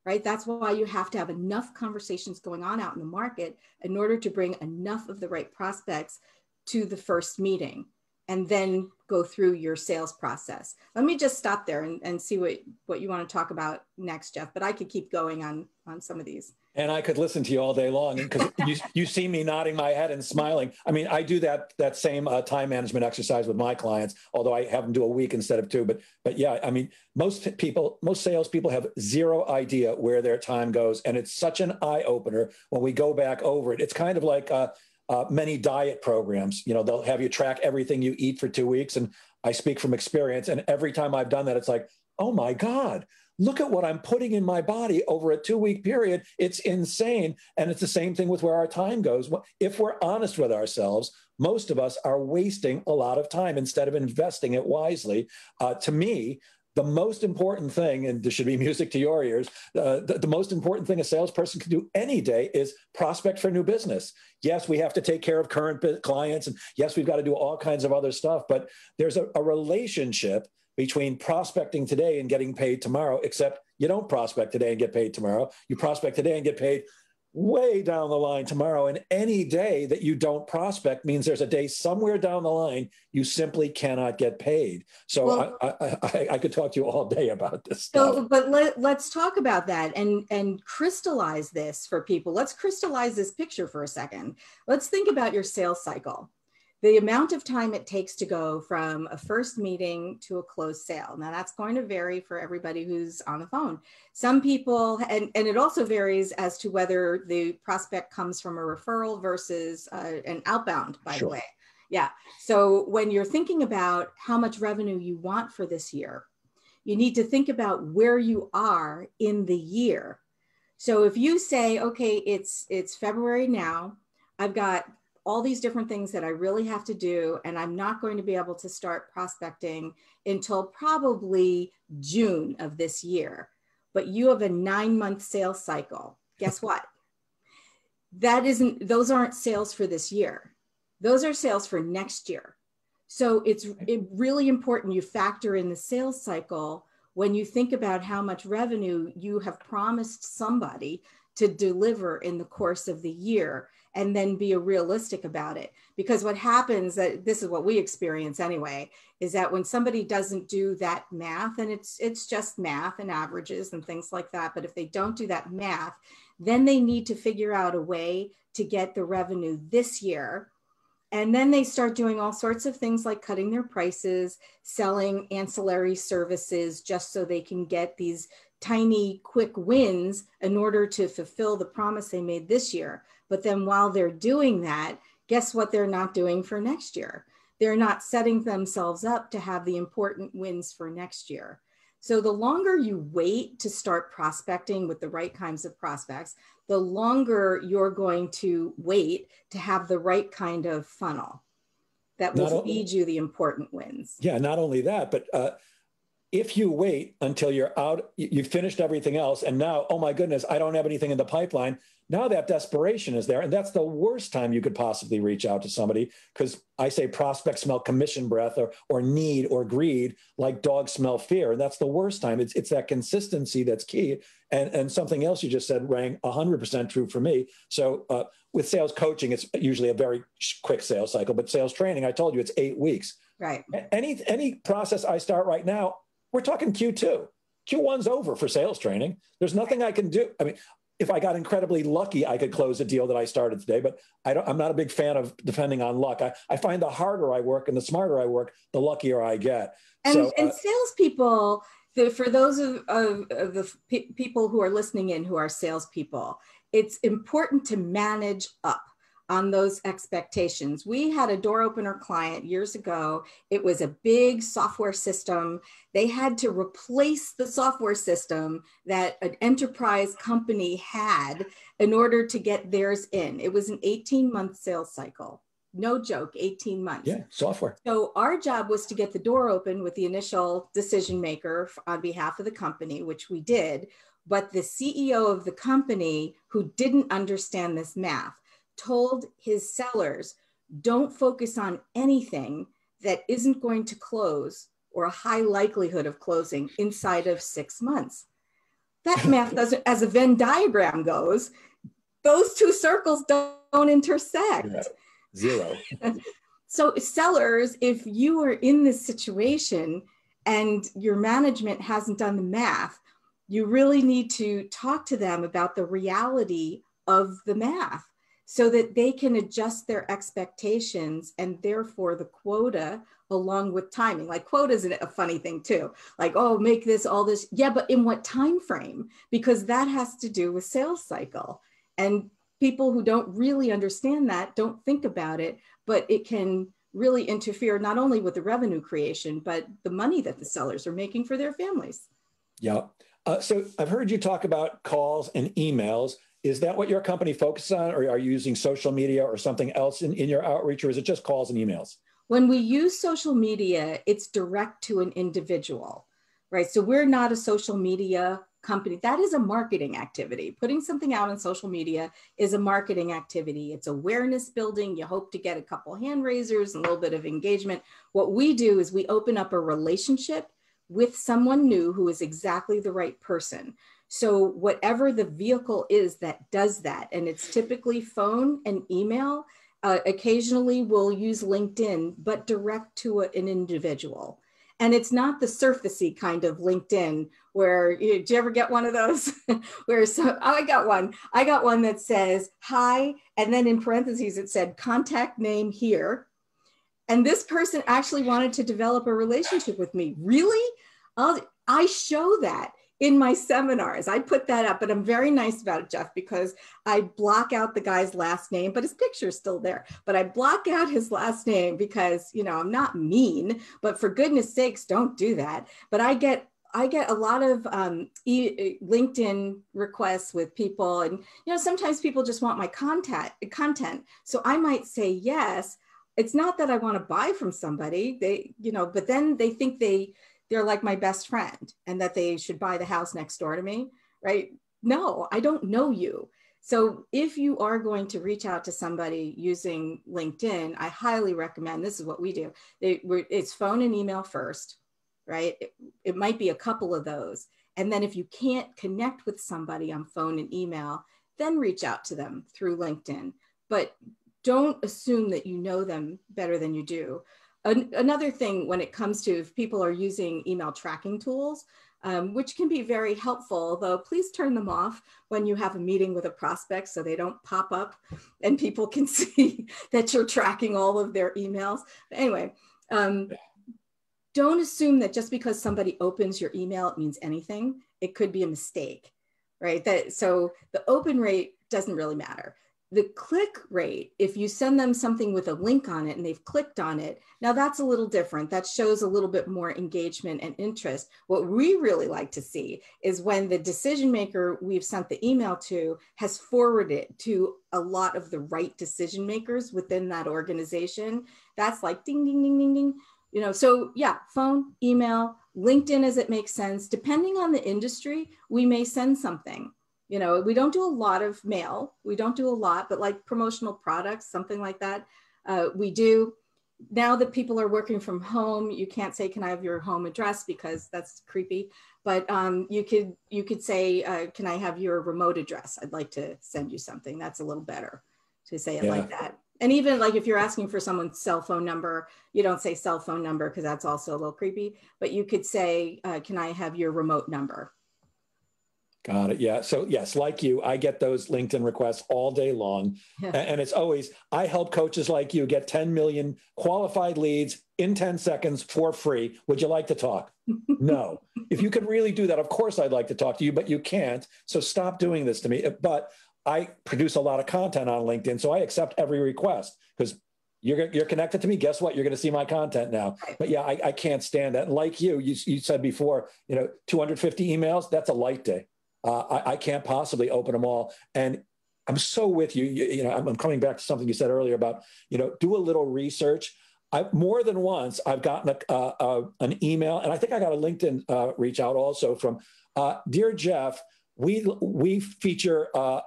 Right? That's why you have to have enough conversations going on out in the market in order to bring enough of the right prospects to the first meeting and then go through your sales process. Let me just stop there and, and see what, what you want to talk about next, Jeff, but I could keep going on, on some of these and I could listen to you all day long because you, you see me nodding my head and smiling. I mean, I do that that same uh, time management exercise with my clients, although I have them do a week instead of two. But but yeah, I mean, most people, most salespeople have zero idea where their time goes, and it's such an eye opener when we go back over it. It's kind of like uh, uh, many diet programs. You know, they'll have you track everything you eat for two weeks, and I speak from experience. And every time I've done that, it's like, oh my god look at what I'm putting in my body over a two week period. It's insane. And it's the same thing with where our time goes. If we're honest with ourselves, most of us are wasting a lot of time instead of investing it wisely. Uh, to me, the most important thing, and this should be music to your ears, uh, the, the, most important thing a salesperson can do any day is prospect for new business. Yes, we have to take care of current clients, and yes, we've got to do all kinds of other stuff, but there's a, a relationship between prospecting today and getting paid tomorrow, except you don't prospect today and get paid tomorrow. You prospect today and get paid way down the line tomorrow. And any day that you don't prospect means there's a day somewhere down the line you simply cannot get paid. So well, I, I, I, I, could talk to you all day about this stuff. So, but let, let's talk about that and, and crystallize this for people. Let's crystallize this picture for a second. Let's think about your sales cycle the amount of time it takes to go from a first meeting to a closed sale. Now, that's going to vary for everybody who's on the phone. Some people, and, and it also varies as to whether the prospect comes from a referral versus uh, an outbound, by sure. the way. Yeah. So, when you're thinking about how much revenue you want for this year, you need to think about where you are in the year. So, if you say, okay, it's it's February now, I've got all these different things that I really have to do. And I'm not going to be able to start prospecting until probably June of this year. But you have a nine month sales cycle. Guess what? that isn't, those aren't sales for this year. Those are sales for next year. So it's it really important you factor in the sales cycle when you think about how much revenue you have promised somebody to deliver in the course of the year and then be realistic about it. Because what happens that this is what we experience anyway is that when somebody doesn't do that math and it's it's just math and averages and things like that but if they don't do that math then they need to figure out a way to get the revenue this year. And then they start doing all sorts of things like cutting their prices, selling ancillary services just so they can get these tiny quick wins in order to fulfill the promise they made this year. But then while they're doing that, guess what they're not doing for next year? They're not setting themselves up to have the important wins for next year. So the longer you wait to start prospecting with the right kinds of prospects, the longer you're going to wait to have the right kind of funnel that will not feed you the important wins. Yeah, not only that, but uh, if you wait until you're out, you've finished everything else, and now, oh my goodness, I don't have anything in the pipeline. Now that desperation is there, and that's the worst time you could possibly reach out to somebody because I say prospects smell commission breath or or need or greed like dogs smell fear, and that's the worst time. It's it's that consistency that's key. And and something else you just said rang hundred percent true for me. So uh, with sales coaching, it's usually a very quick sales cycle, but sales training, I told you, it's eight weeks. Right. Any any process I start right now, we're talking Q2. Q1's over for sales training. There's nothing I can do. I mean, if I got incredibly lucky, I could close a deal that I started today. But I am not a big fan of depending on luck. I, I, find the harder I work and the smarter I work, the luckier I get. And, so, and uh, salespeople, the, for those of, of, of the p- people who are listening in who are salespeople, it's important to manage up on those expectations. We had a door opener client years ago. It was a big software system. They had to replace the software system that an enterprise company had in order to get theirs in. It was an 18 month sales cycle. No joke, 18 months. Yeah, software. So our job was to get the door open with the initial decision maker on behalf of the company, which we did. But the CEO of the company who didn't understand this math told his sellers don't focus on anything that isn't going to close or a high likelihood of closing inside of six months. That math doesn't, as a Venn diagram goes, those two circles don't, don't intersect. Yeah. Zero. so, sellers, if you are in this situation and your management hasn't done the math, you really need to talk to them about the reality of the math so that they can adjust their expectations and therefore the quota along with timing. Like quota is a funny thing too. Like oh make this all this. Yeah but in what time frame? Because that has to do with sales cycle. And people who don't really understand that don't think about it but it can really interfere not only with the revenue creation but the money that the sellers are making for their families. Yeah. Uh, so i've heard you talk about calls and emails is that what your company focuses on, or are you using social media or something else in, in your outreach, or is it just calls and emails? When we use social media, it's direct to an individual, right? So we're not a social media company. That is a marketing activity. Putting something out on social media is a marketing activity. It's awareness building. You hope to get a couple hand raisers, and a little bit of engagement. What we do is we open up a relationship with someone new who is exactly the right person. So, whatever the vehicle is that does that, and it's typically phone and email, uh, occasionally we'll use LinkedIn, but direct to a, an individual. And it's not the surfacey kind of LinkedIn where you, did you ever get one of those? where so, oh, I got one. I got one that says hi, and then in parentheses it said contact name here. And this person actually wanted to develop a relationship with me. Really? I'll, I show that in my seminars. I put that up, but I'm very nice about it, Jeff, because I block out the guy's last name, but his picture's still there. But I block out his last name because, you know, I'm not mean, but for goodness sakes, don't do that. But I get I get a lot of um, e- LinkedIn requests with people, and you know sometimes people just want my content. Content, so I might say yes. It's not that I want to buy from somebody. They, you know, but then they think they they're like my best friend, and that they should buy the house next door to me, right? No, I don't know you. So if you are going to reach out to somebody using LinkedIn, I highly recommend this is what we do. it's phone and email first, right? It, it might be a couple of those. And then if you can't connect with somebody on phone and email, then reach out to them through LinkedIn. But don't assume that you know them better than you do. An- another thing when it comes to if people are using email tracking tools, um, which can be very helpful, though please turn them off when you have a meeting with a prospect so they don't pop up and people can see that you're tracking all of their emails. But anyway, um, don't assume that just because somebody opens your email, it means anything. It could be a mistake, right? That So the open rate doesn't really matter the click rate, if you send them something with a link on it and they've clicked on it, now that's a little different. That shows a little bit more engagement and interest. What we really like to see is when the decision maker we've sent the email to has forwarded it to a lot of the right decision makers within that organization. That's like ding, ding, ding, ding, ding. You know, so yeah, phone, email, LinkedIn as it makes sense. Depending on the industry, we may send something you know we don't do a lot of mail. We don't do a lot but like promotional products something like that uh, we do. Now that people are working from home you can't say can i have your home address? because that's creepy. But um, you could you could say uh, can i have your remote address? I'd like to send you something. That's a little better to say it yeah. like that. And even like if you're asking for someone's cell phone number you don't say cell phone number because that's also a little creepy but you could say uh, can i have your remote number Got it. Yeah. So yes, like you, I get those LinkedIn requests all day long. Yeah. And it's always, I help coaches like you get 10 million qualified leads in 10 seconds for free. Would you like to talk? no. If you could really do that, of course I'd like to talk to you, but you can't. So stop doing this to me. Uh, but I produce a lot of content on LinkedIn. So I accept every request because you're, you're connected to me. Guess what? You're going to see my content now. But yeah, I, I can't stand that. Like you, you, you said before, you know, 250 emails, that's a light day. Uh, I, I, can't possibly open them all. And I'm so with you. You, you know, I'm, I'm, coming back to something you said earlier about, you know, do a little research. I, more than once, I've gotten a, an email, and I think I got a LinkedIn uh, reach out also from, uh, dear Jeff, we we feature. Uh,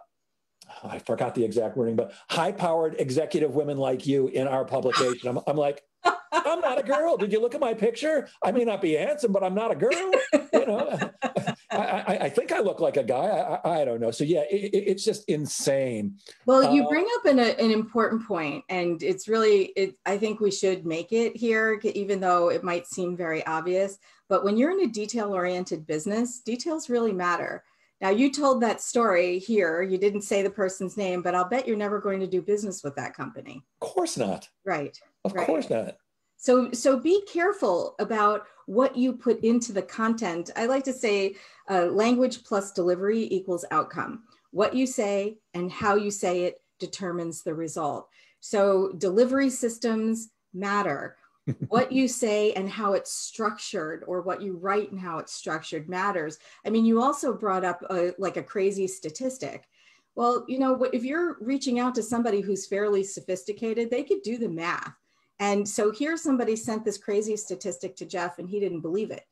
I forgot the exact wording, but high-powered executive women like you in our publication. I'm, I'm like, I'm not a girl. Did you look at my picture? I may not be handsome, but I'm not a girl. You know, I, I, I think I look like a guy. I, I don't know. So yeah, it, it's just insane. Well, you uh, bring up an, an important point, and it's really, it, I think we should make it here, even though it might seem very obvious. But when you're in a detail-oriented business, details really matter. Now, you told that story here. You didn't say the person's name, but I'll bet you're never going to do business with that company. Of course not. Right. Of right. course not. So, so be careful about what you put into the content. I like to say uh, language plus delivery equals outcome. What you say and how you say it determines the result. So delivery systems matter. what you say and how it's structured or what you write and how it's structured matters. I mean, you also brought up a, like a crazy statistic. Well, you know, if you're reaching out to somebody who's fairly sophisticated, they could do the math and so here somebody sent this crazy statistic to Jeff and he didn't believe it.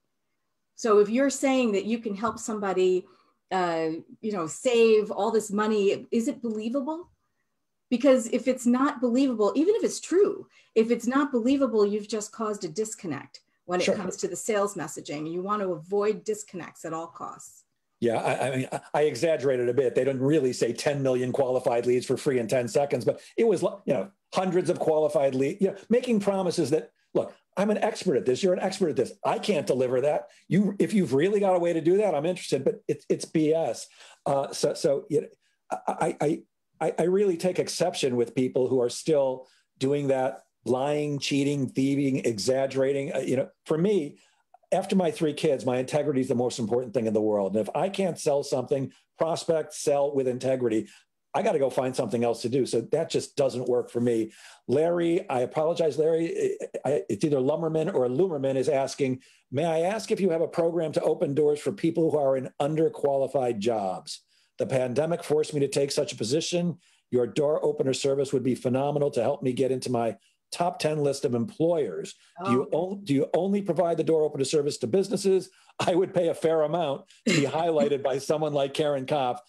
So if you're saying that you can help somebody, uh, you know, save all this money, is it believable? Because if it's not believable, even if it's true, if it's not believable, you've just caused a disconnect when it sure. comes to the sales messaging. You want to avoid disconnects at all costs. Yeah, I, I, mean, I exaggerated a bit. They didn't really say 10 million qualified leads for free in 10 seconds, but it was, you know, hundreds of qualified leads, you know, making promises that, look, I'm an expert at this. You're an expert at this. I can't deliver that. You, if you've really got a way to do that, I'm interested, but it's, it's BS. Uh, so, so you know, I, I, I really take exception with people who are still doing that lying, cheating, thieving, exaggerating. Uh, you know, for me, after my three kids, my integrity is the most important thing in the world. And if I can't sell something, prospect, sell with integrity, I got to go find something else to do. So that just doesn't work for me. Larry, I apologize, Larry. It's either Lumberman or Lumerman is asking, may I ask if you have a program to open doors for people who are in underqualified jobs? The pandemic forced me to take such a position. Your door opener service would be phenomenal to help me get into my top 10 list of employers. Oh. Do, you oh. do you only provide the door opener service to businesses? I would pay a fair amount to be highlighted by someone like Caryn Kopp.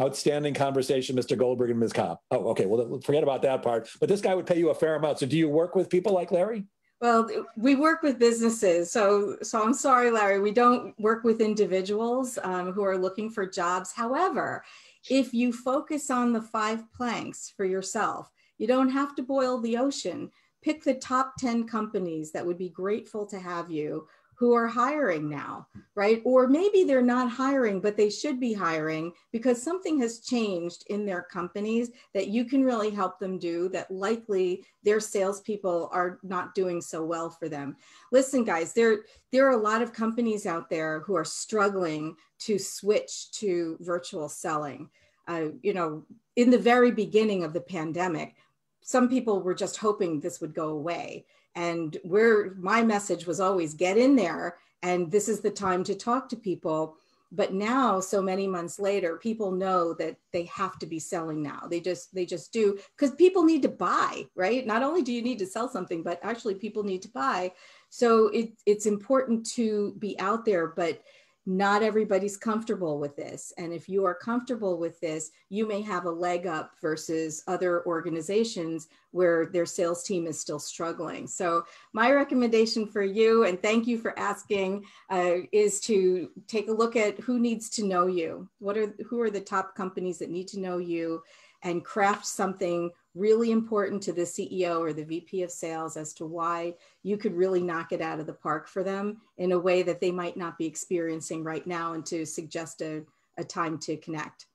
Outstanding conversation, Mr. Goldberg and Ms. Kopp. Oh, okay. Well, forget about that part. But this guy would pay you a fair amount. So do you work with people like Larry? Well, we work with businesses. So, so I'm sorry, Larry, we don't work with individuals um, who are looking for jobs. However, if you focus on the five planks for yourself, you don't have to boil the ocean pick the top 10 companies that would be grateful to have you who are hiring now, right? Or maybe they're not hiring, but they should be hiring because something has changed in their companies that you can really help them do that likely their salespeople are not doing so well for them. Listen, guys, there, there are a lot of companies out there who are struggling to switch to virtual selling. Uh, you know, in the very beginning of the pandemic, some people were just hoping this would go away. And where my message was always get in there, and this is the time to talk to people. But now, so many months later, people know that they have to be selling now. They just they just do because people need to buy, right? Not only do you need to sell something, but actually people need to buy. So it, it's important to be out there, but not everybody's comfortable with this. And if you are comfortable with this, you may have a leg up versus other organizations where their sales team is still struggling. So, my recommendation for you, and thank you for asking, uh, is to take a look at who needs to know you. What are who are the top companies that need to know you, and craft something really important to the CEO or the VP of sales as to why you could really knock it out of the park for them in a way that they might not be experiencing right now and to suggest a, a time to connect.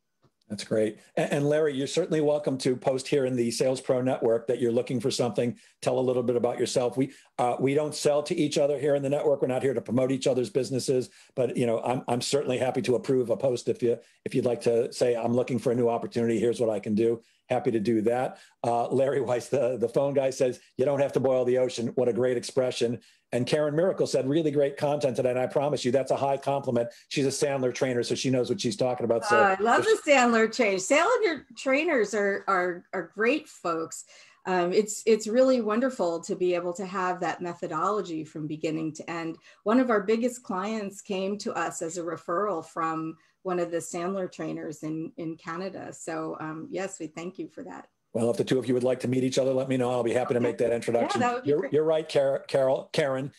That's great. And Larry, you're certainly welcome to post here in the Sales Pro Network that you're looking for something. Tell a little bit about yourself. We uh, we don't sell to each other here in the network. We're not here to promote each other's businesses. But you know, I'm I'm certainly happy to approve a post if you if you'd like to say I'm looking for a new opportunity. Here's what I can do happy to do that. Uh, Larry Weiss, the, the phone guy, says, You don't have to boil the ocean. What a great expression. And Karen Miracle said, Really great content today. And I promise you, that's a high compliment. She's a Sandler trainer, so she knows what she's talking about. So uh, I love the Sandler change. Sandler trainers are, are, are great folks. Um, it's it's really wonderful to be able to have that methodology from beginning to end. One of our biggest clients came to us as a referral from one of the Sandler trainers in, in Canada. So um, yes, we thank you for that. Well, if the two of you would like to meet each other, let me know. I'll be happy to make that introduction. Yeah, that you're, you're right, Carol, Karen.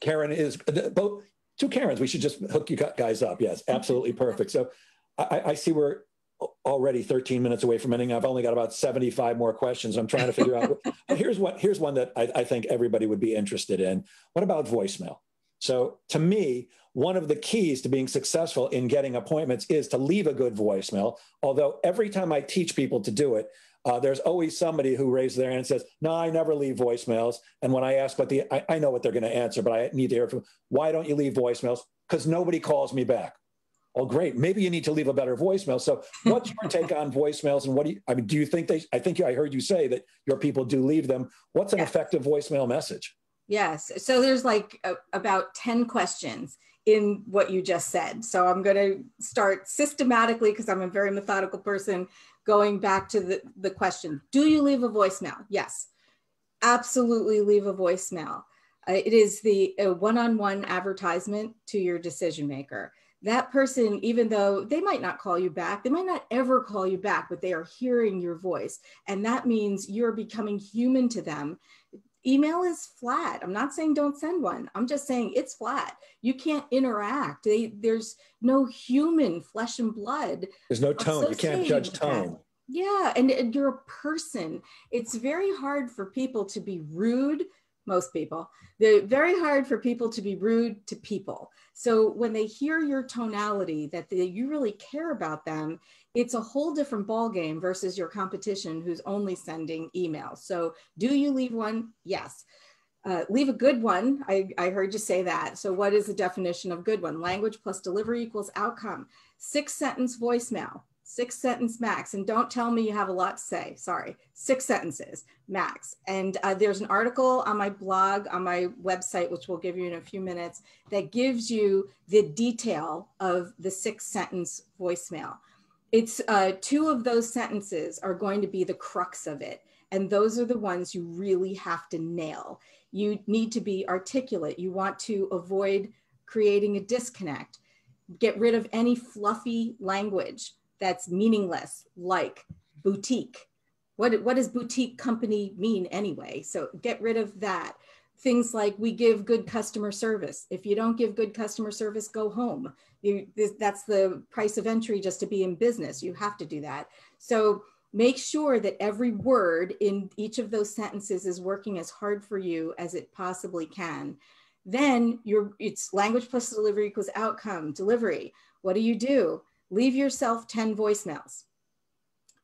Karen is both two Karens. We should just hook you guys up. Yes, absolutely perfect. So I, I see we're already 13 minutes away from ending. I've only got about 75 more questions. I'm trying to figure out. here's what here's one that I, I think everybody would be interested in. What about voicemail? So to me, one of the keys to being successful in getting appointments is to leave a good voicemail. Although every time I teach people to do it, uh, there's always somebody who raises their hand and says, "No, I never leave voicemails." And when I ask what the, I, I know what they're going to answer, but I need to hear from. Why don't you leave voicemails? Because nobody calls me back. Oh, great. Maybe you need to leave a better voicemail. So, what's your take on voicemails? And what do you, I mean, do you think they, I think I heard you say that your people do leave them. What's an effective voicemail message? Yes. So there's like a, about 10 questions in what you just said. So I'm going to start systematically because I'm a very methodical person going back to the, the question Do you leave a voicemail? Yes. Absolutely leave a voicemail. Uh, it is the one on one advertisement to your decision maker. That person, even though they might not call you back, they might not ever call you back, but they are hearing your voice. And that means you're becoming human to them email is flat. I'm not saying don't send one. I'm just saying it's flat. You can't interact. They, there's no human flesh and blood. There's no tone. You can't judge tone. Yeah, and, and you're a person. It's very hard for people to be rude most people. They're very hard for people to be rude to people. So when they hear your tonality, that they, you really care about them, it's a whole different ball game versus your competition who's only sending emails. So do you leave one? Yes. Uh, leave a good one. I, I heard you say that. So what is the definition of good one? Language plus delivery equals outcome. Six sentence voicemail six sentence max. And don't tell me you have a lot to say. Sorry, six sentences max. And uh, there's an article on my blog, on my website, which we'll give you in a few minutes, that gives you the detail of the six sentence voicemail. It's uh, two of those sentences are going to be the crux of it. And those are the ones you really have to nail. You need to be articulate. You want to avoid creating a disconnect. Get rid of any fluffy language that's meaningless, like boutique. What, what does boutique company mean anyway? So get rid of that. Things like we give good customer service. If you don't give good customer service, go home. You, that's the price of entry just to be in business. You have to do that. So make sure that every word in each of those sentences is working as hard for you as it possibly can. Then your it's language plus delivery equals outcome, delivery. What do you do? leave yourself 10 voicemails.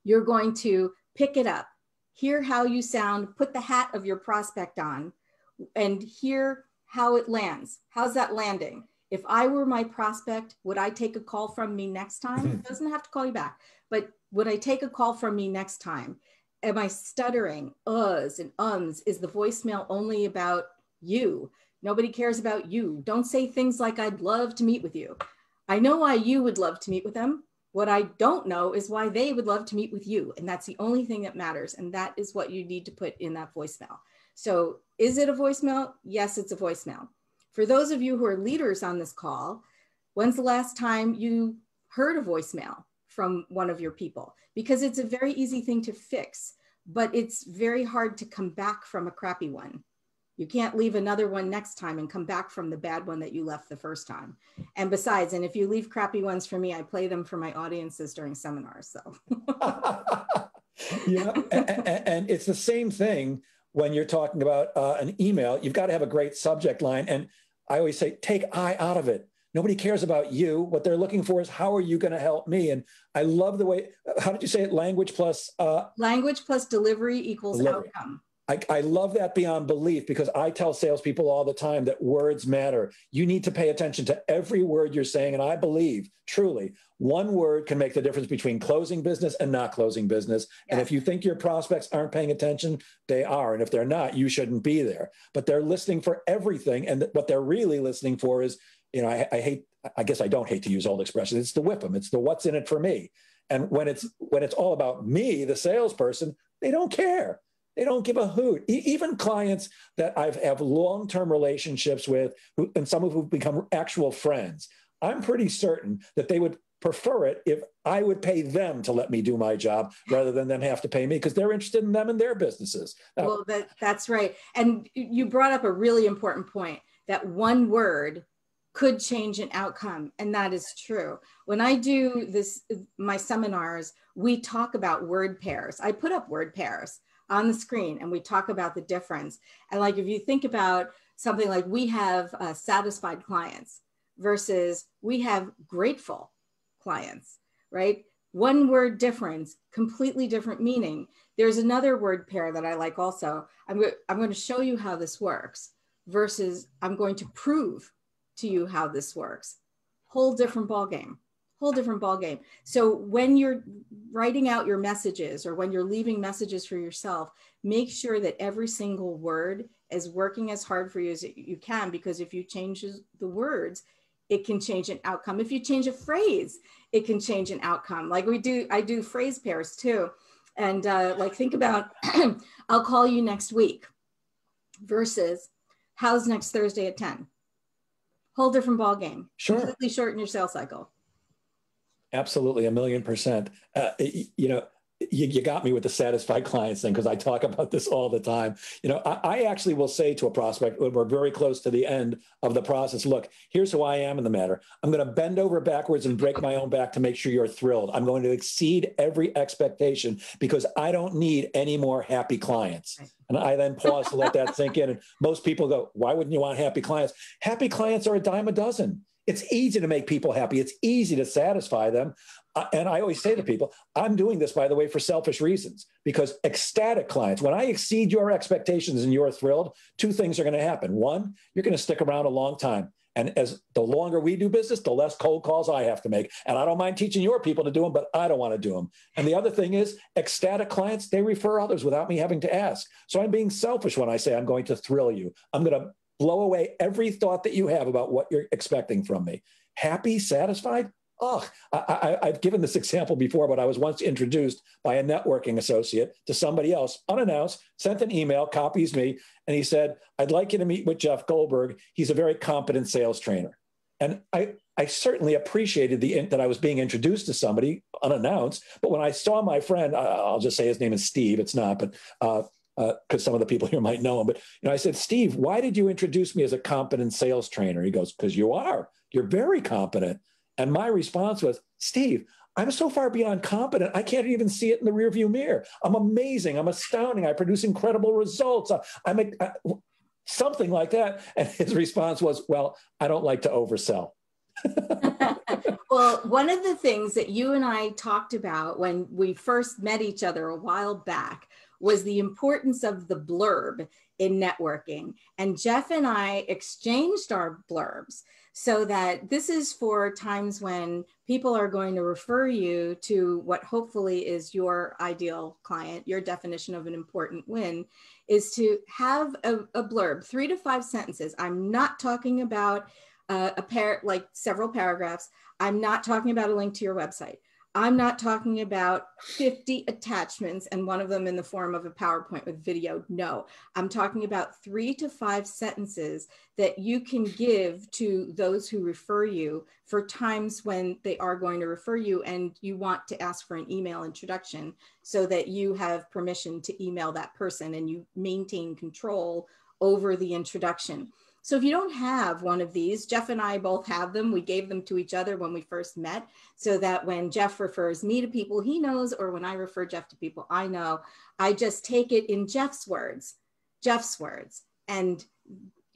You're going to pick it up, hear how you sound, put the hat of your prospect on, and hear how it lands. How's that landing? If I were my prospect, would I take a call from me next time? It doesn't have to call you back, but would I take a call from me next time? Am I stuttering, uhs and ums? Is the voicemail only about you? Nobody cares about you. Don't say things like, I'd love to meet with you. I know why you would love to meet with them. What I don't know is why they would love to meet with you. And that's the only thing that matters. And that is what you need to put in that voicemail. So, is it a voicemail? Yes, it's a voicemail. For those of you who are leaders on this call, when's the last time you heard a voicemail from one of your people? Because it's a very easy thing to fix, but it's very hard to come back from a crappy one. You can't leave another one next time and come back from the bad one that you left the first time. And besides, and if you leave crappy ones for me, I play them for my audiences during seminars. So, yeah, and, and, it's the same thing when you're talking about uh, an email. You've got to have a great subject line, and I always say, take I out of it. Nobody cares about you. What they're looking for is how are you going to help me? And I love the way. How did you say it? Language plus uh, language plus delivery equals delivery. outcome. I, I, love that beyond belief because I tell salespeople all the time that words matter. You need to pay attention to every word you're saying. And I believe truly one word can make the difference between closing business and not closing business. And if you think your prospects aren't paying attention, they are. And if they're not, you shouldn't be there. But they're listening for everything. And what they're really listening for is, you know, I, I hate, I guess I don't hate to use old expressions. It's the whip them. It's the what's in it for me. And when it's when it's all about me, the salesperson, they don't care they don't give a hoot. E- even clients that I've have long-term relationships with, who, and some of who've become actual friends, I'm pretty certain that they would prefer it if I would pay them to let me do my job rather than them have to pay me because they're interested in them and their businesses. Well, that, that's right. And you brought up a really important point that one word could change an outcome and that is true when i do this my seminars we talk about word pairs i put up word pairs on the screen and we talk about the difference. And like if you think about something like we have uh, satisfied clients versus we have grateful clients, right? One word difference, completely different meaning. There's another word pair that I like also. I'm, go- I'm going to show you how this works versus I'm going to prove to you how this works. Whole different ball game whole different ball game. So when you're writing out your messages or when you're leaving messages for yourself, make sure that every single word is working as hard for you as you can because if you change the words, it can change an outcome. If you change a phrase, it can change an outcome. Like we do, I do phrase pairs too. And uh, like think about, I'll call you next week versus how's next Thursday at 10? Whole different ball game. Sure. Completely shorten your sales cycle. Absolutely, a million percent. Uh, you know, you, you, got me with the satisfied clients thing because I talk about this all the time. You know, I, I, actually will say to a prospect when we're very close to the end of the process, look, here's who I am in the matter. I'm going to bend over backwards and break my own back to make sure you're thrilled. I'm going to exceed every expectation because I don't need any more happy clients. And I then pause to let that sink in. And most people go, why wouldn't you want happy clients? Happy clients are a dime a dozen. It's easy to make people happy. It's easy to satisfy them. Uh, and I always say to people, I'm doing this, by the way, for selfish reasons, because ecstatic clients, when I exceed your expectations and you're thrilled, two things are going to happen. One, you're going to stick around a long time. And as the longer we do business, the less cold calls I have to make. And I don't mind teaching your people to do them, but I don't want to do them. And the other thing is, ecstatic clients, they refer others without me having to ask. So I'm being selfish when I say I'm going to thrill you. I'm going to blow away every thought that you have about what you're expecting from me. Happy, satisfied? Oh, I, have given this example before, but I was once introduced by a networking associate to somebody else, unannounced, sent an email, copies me, and he said, I'd like you to meet with Jeff Goldberg. He's a very competent sales trainer. And I, I certainly appreciated the that I was being introduced to somebody unannounced. But when I saw my friend, I'll just say his name is Steve. It's not, but uh, because uh, some of the people here might know him. But you know, I said, Steve, why did you introduce me as a competent sales trainer? He goes, because you are. You're very competent. And my response was, Steve, I'm so far beyond competent, I can't even see it in the rearview mirror. I'm amazing. I'm astounding. I produce incredible results. I'm a, I, something like that. And his response was, well, I don't like to oversell. well, one of the things that you and I talked about when we first met each other a while back was the importance of the blurb in networking. And Jeff and I exchanged our blurbs so that this is for times when people are going to refer you to what hopefully is your ideal client, your definition of an important win is to have a, a blurb, three to five sentences. I'm not talking about uh, a pair, like several paragraphs. I'm not talking about a link to your website. I'm not talking about 50 attachments and one of them in the form of a PowerPoint with video. No, I'm talking about three to five sentences that you can give to those who refer you for times when they are going to refer you and you want to ask for an email introduction so that you have permission to email that person and you maintain control over the introduction. So if you don't have one of these, Jeff and I both have them. We gave them to each other when we first met so that when Jeff refers me to people he knows, or when I refer Jeff to people I know, I just take it in Jeff's words, Jeff's words, and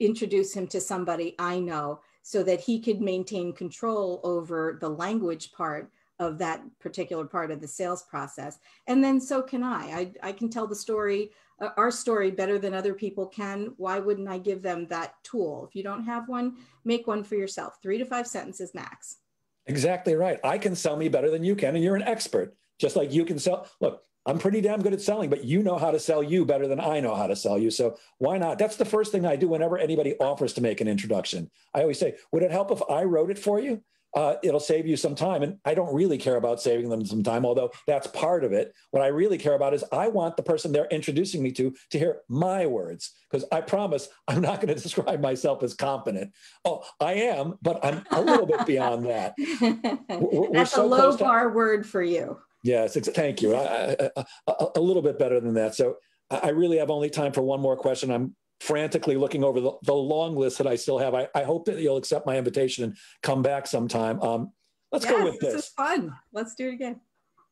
introduce him to somebody I know so that he could maintain control over the language part of that particular part of the sales process. And then so can I. I, I can tell the story uh, our story better than other people can, why wouldn't I give them that tool? If you don't have one, make one for yourself. Three to five sentences max. Exactly right. I can sell me better than you can, and you're an expert. Just like you can sell. Look, I'm pretty damn good at selling, but you know how to sell you better than I know how to sell you. So why not? That's the first thing I do whenever anybody offers to make an introduction. I always say, would it help if I wrote it for you? Uh, it'll save you some time. And I don't really care about saving them some time, although that's part of it. What I really care about is I want the person they're introducing me to to hear my words, because I promise I'm not going to describe myself as competent. Oh, I am, but I'm a little bit beyond that. We're, that's so a low bar to, word for you. Yes, thank you. I, I, a, a little bit better than that. So I really have only time for one more question. I'm frantically looking over the, the long list that I still have. I, I hope that you'll accept my invitation and come back sometime. Um, let's yes, go with this. This is fun. Let's do it again.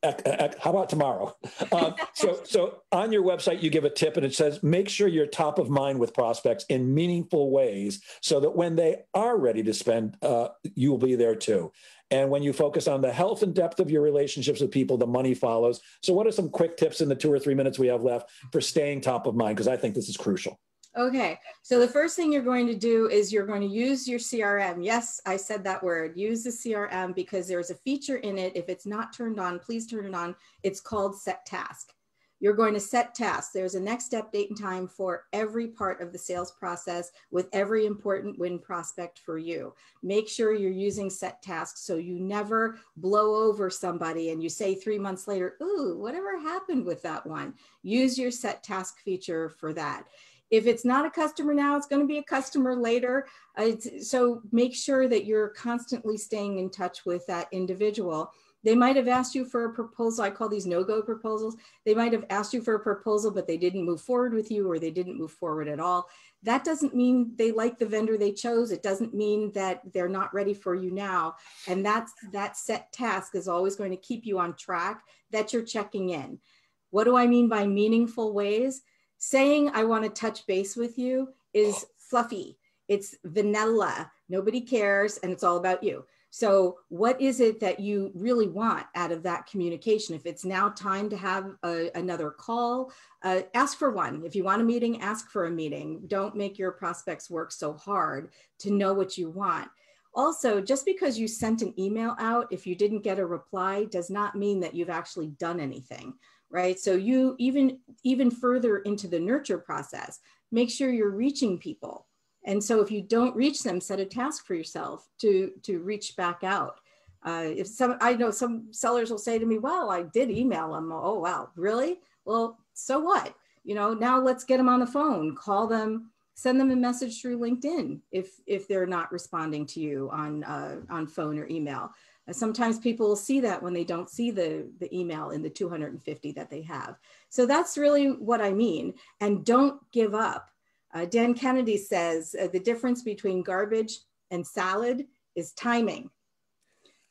How about tomorrow? Um, so, so on your website, you give a tip and it says, make sure you're top of mind with prospects in meaningful ways so that when they are ready to spend, uh, you will be there too. And when you focus on the health and depth of your relationships with people, the money follows. So, what are some quick tips in the two or three minutes we have left for staying top of mind? Because I think this is crucial. Okay, so the first thing you're going to do is you're going to use your CRM. Yes, I said that word. Use the CRM because there's a feature in it. If it's not turned on, please turn it on. It's called set task. You're going to set tasks. There's a next step, date, and time for every part of the sales process with every important win prospect for you. Make sure you're using set tasks so you never blow over somebody and you say three months later, Ooh, whatever happened with that one? Use your set task feature for that. If it's not a customer now, it's going to be a customer later. Uh, so make sure that you're constantly staying in touch with that individual. They might have asked you for a proposal. I call these no go proposals. They might have asked you for a proposal, but they didn't move forward with you or they didn't move forward at all. That doesn't mean they like the vendor they chose. It doesn't mean that they're not ready for you now. And that's that set task is always going to keep you on track that you're checking in. What do I mean by meaningful ways? Saying I want to touch base with you is fluffy. It's vanilla. Nobody cares and it's all about you. So, what is it that you really want out of that communication? If it's now time to have a, another call, uh, ask for one. If you want a meeting, ask for a meeting. Don't make your prospects work so hard to know what you want. Also, just because you sent an email out, if you didn't get a reply, does not mean that you've actually done anything, right? So you even even further into the nurture process, make sure you're reaching people and so if you don't reach them, set a task for yourself to, to reach back out. Uh, if some, I know some sellers will say to me, well, I did email them. Oh, wow, really? Well, so what? You know, now let's get them on the phone, call them, send them a message through LinkedIn if, if they're not responding to you on, uh, on phone or email. Sometimes people will see that when they don't see the, the email in the 250 that they have. So that's really what I mean. And don't give up uh, Dan Kennedy says uh, the difference between garbage and salad is timing.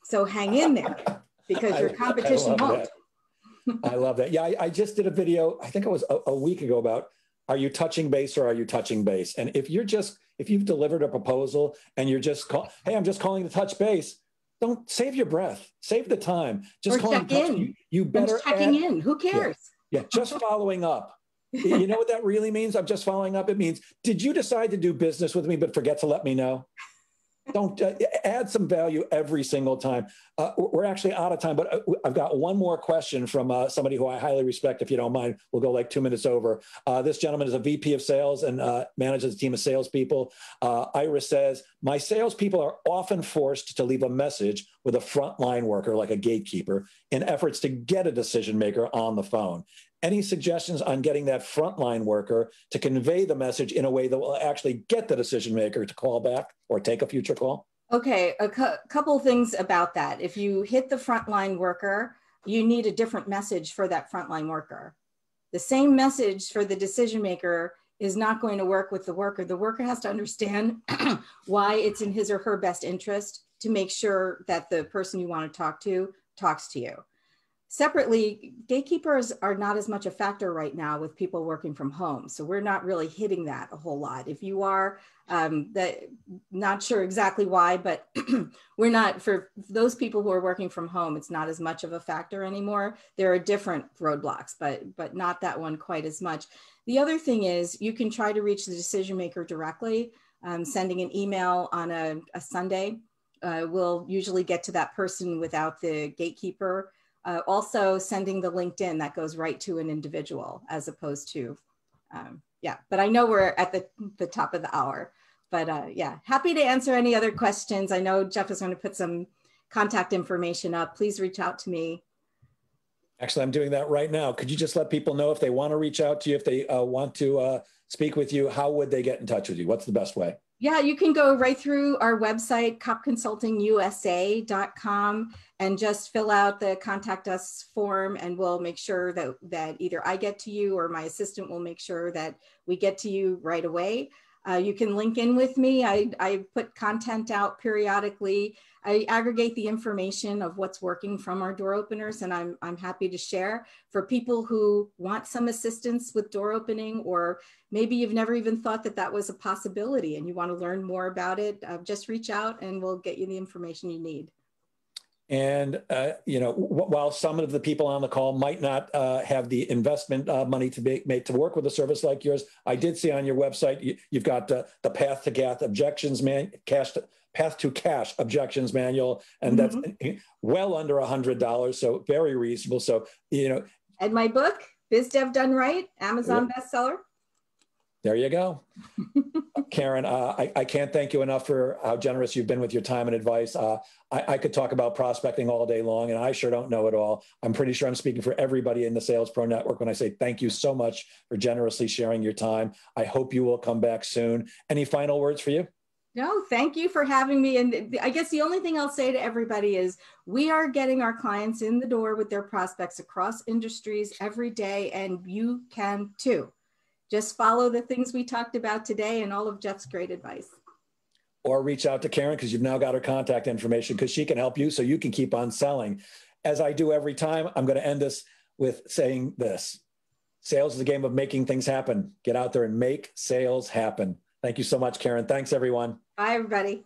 So hang in there because your competition I, I won't. I love that. Yeah, I, I, just did a video, I think it was a, a week ago about are you touching base or are you touching base? And if you're just, if you've delivered a proposal and you're just call, hey, I'm just calling to touch base, don't save your breath, save the time. Just or call check in. You, you better checking add, in. Who cares? Yeah, yeah just following up you know what that really means? I'm just following up. It means, did you decide to do business with me but forget to let me know? Don't uh, add some value every single time. Uh, we're actually out of time, but uh, I've got one more question from uh, somebody who I highly respect. If you don't mind, we'll go like two minutes over. Uh, this gentleman is a VP of sales and uh, manages a team of salespeople. Iris says, My salespeople are often forced to leave a message with a frontline worker, like a gatekeeper, in efforts to get a decision maker on the phone. Any suggestions on getting that frontline worker to convey the message in a way that will actually get the decision maker to call back or take a future call? Okay, a cu- couple things about that. If you hit the frontline worker, you need a different message for that frontline worker. The same message for the decision maker is not going to work with the worker. The worker has to understand why it's in his or her best interest to make sure that the person you want to talk to talks to you. Separately, gatekeepers are not as much a factor right now with people working from home. So we're not really hitting that a whole lot. If you are, um, that not sure exactly why, but we're not for those people who are working from home. It's not as much of a factor anymore. There are different roadblocks, but but not that one quite as much. The other thing is you can try to reach the decision maker directly. Um, sending an email on a, a Sunday uh, will usually get to that person without the gatekeeper. Uh, also sending the LinkedIn that goes right to an individual as opposed to, um, yeah, but I know we're at the, the top of the hour, but uh, yeah, happy to answer any other questions. I know Jeff is going to put some contact information up. Please reach out to me. Actually, I'm doing that right now. Could you just let people know if they want to reach out to you, if they uh, want to uh, speak with you, how would they get in touch with you? What's the best way? Yeah, you can go right through our website, koppconsultingusa.com, and just fill out the contact us form, and we'll make sure that, that either I get to you or my assistant will make sure that we get to you right away. Uh, you can link in with me. I, I put content out periodically. I aggregate the information of what's working from our door openers, and I'm, I'm happy to share for people who want some assistance with door opening, or maybe you've never even thought that that was a possibility and you want to learn more about it. Uh, just reach out and we'll get you the information you need. And uh, you know, while some of the people on the call might not uh, have the investment uh, money to make, make, to work with a service like yours, I did see on your website you, have got the path to cash objections man cash to, path to cash objections manual, and mm-hmm. that's well under a hundred dollars, so very reasonable. So you know, and my book, Biz Dev Done Right, Amazon yep. bestseller there you go. Caryn, uh, I, I, can't thank you enough for how generous you've been with your time and advice. Uh, I, I, could talk about prospecting all day long, and I sure don't know it all. I'm pretty sure I'm speaking for everybody in the Sales Pro Network when I say thank you so much for generously sharing your time. I hope you will come back soon. Any final words for you? No, thank you for having me. And I guess the only thing I'll say to everybody is we are getting our clients in the door with their prospects across industries every day, and you can too. Just follow the things we talked about today and all of Jeff's great advice. Or reach out to Caryn because you've now got her contact information because she can help you so you can keep on selling. As I do every time, I'm going to end this with saying this Sales is a game of making things happen. Get out there and make sales happen. Thank you so much, Caryn. Thanks, everyone. Bye, everybody.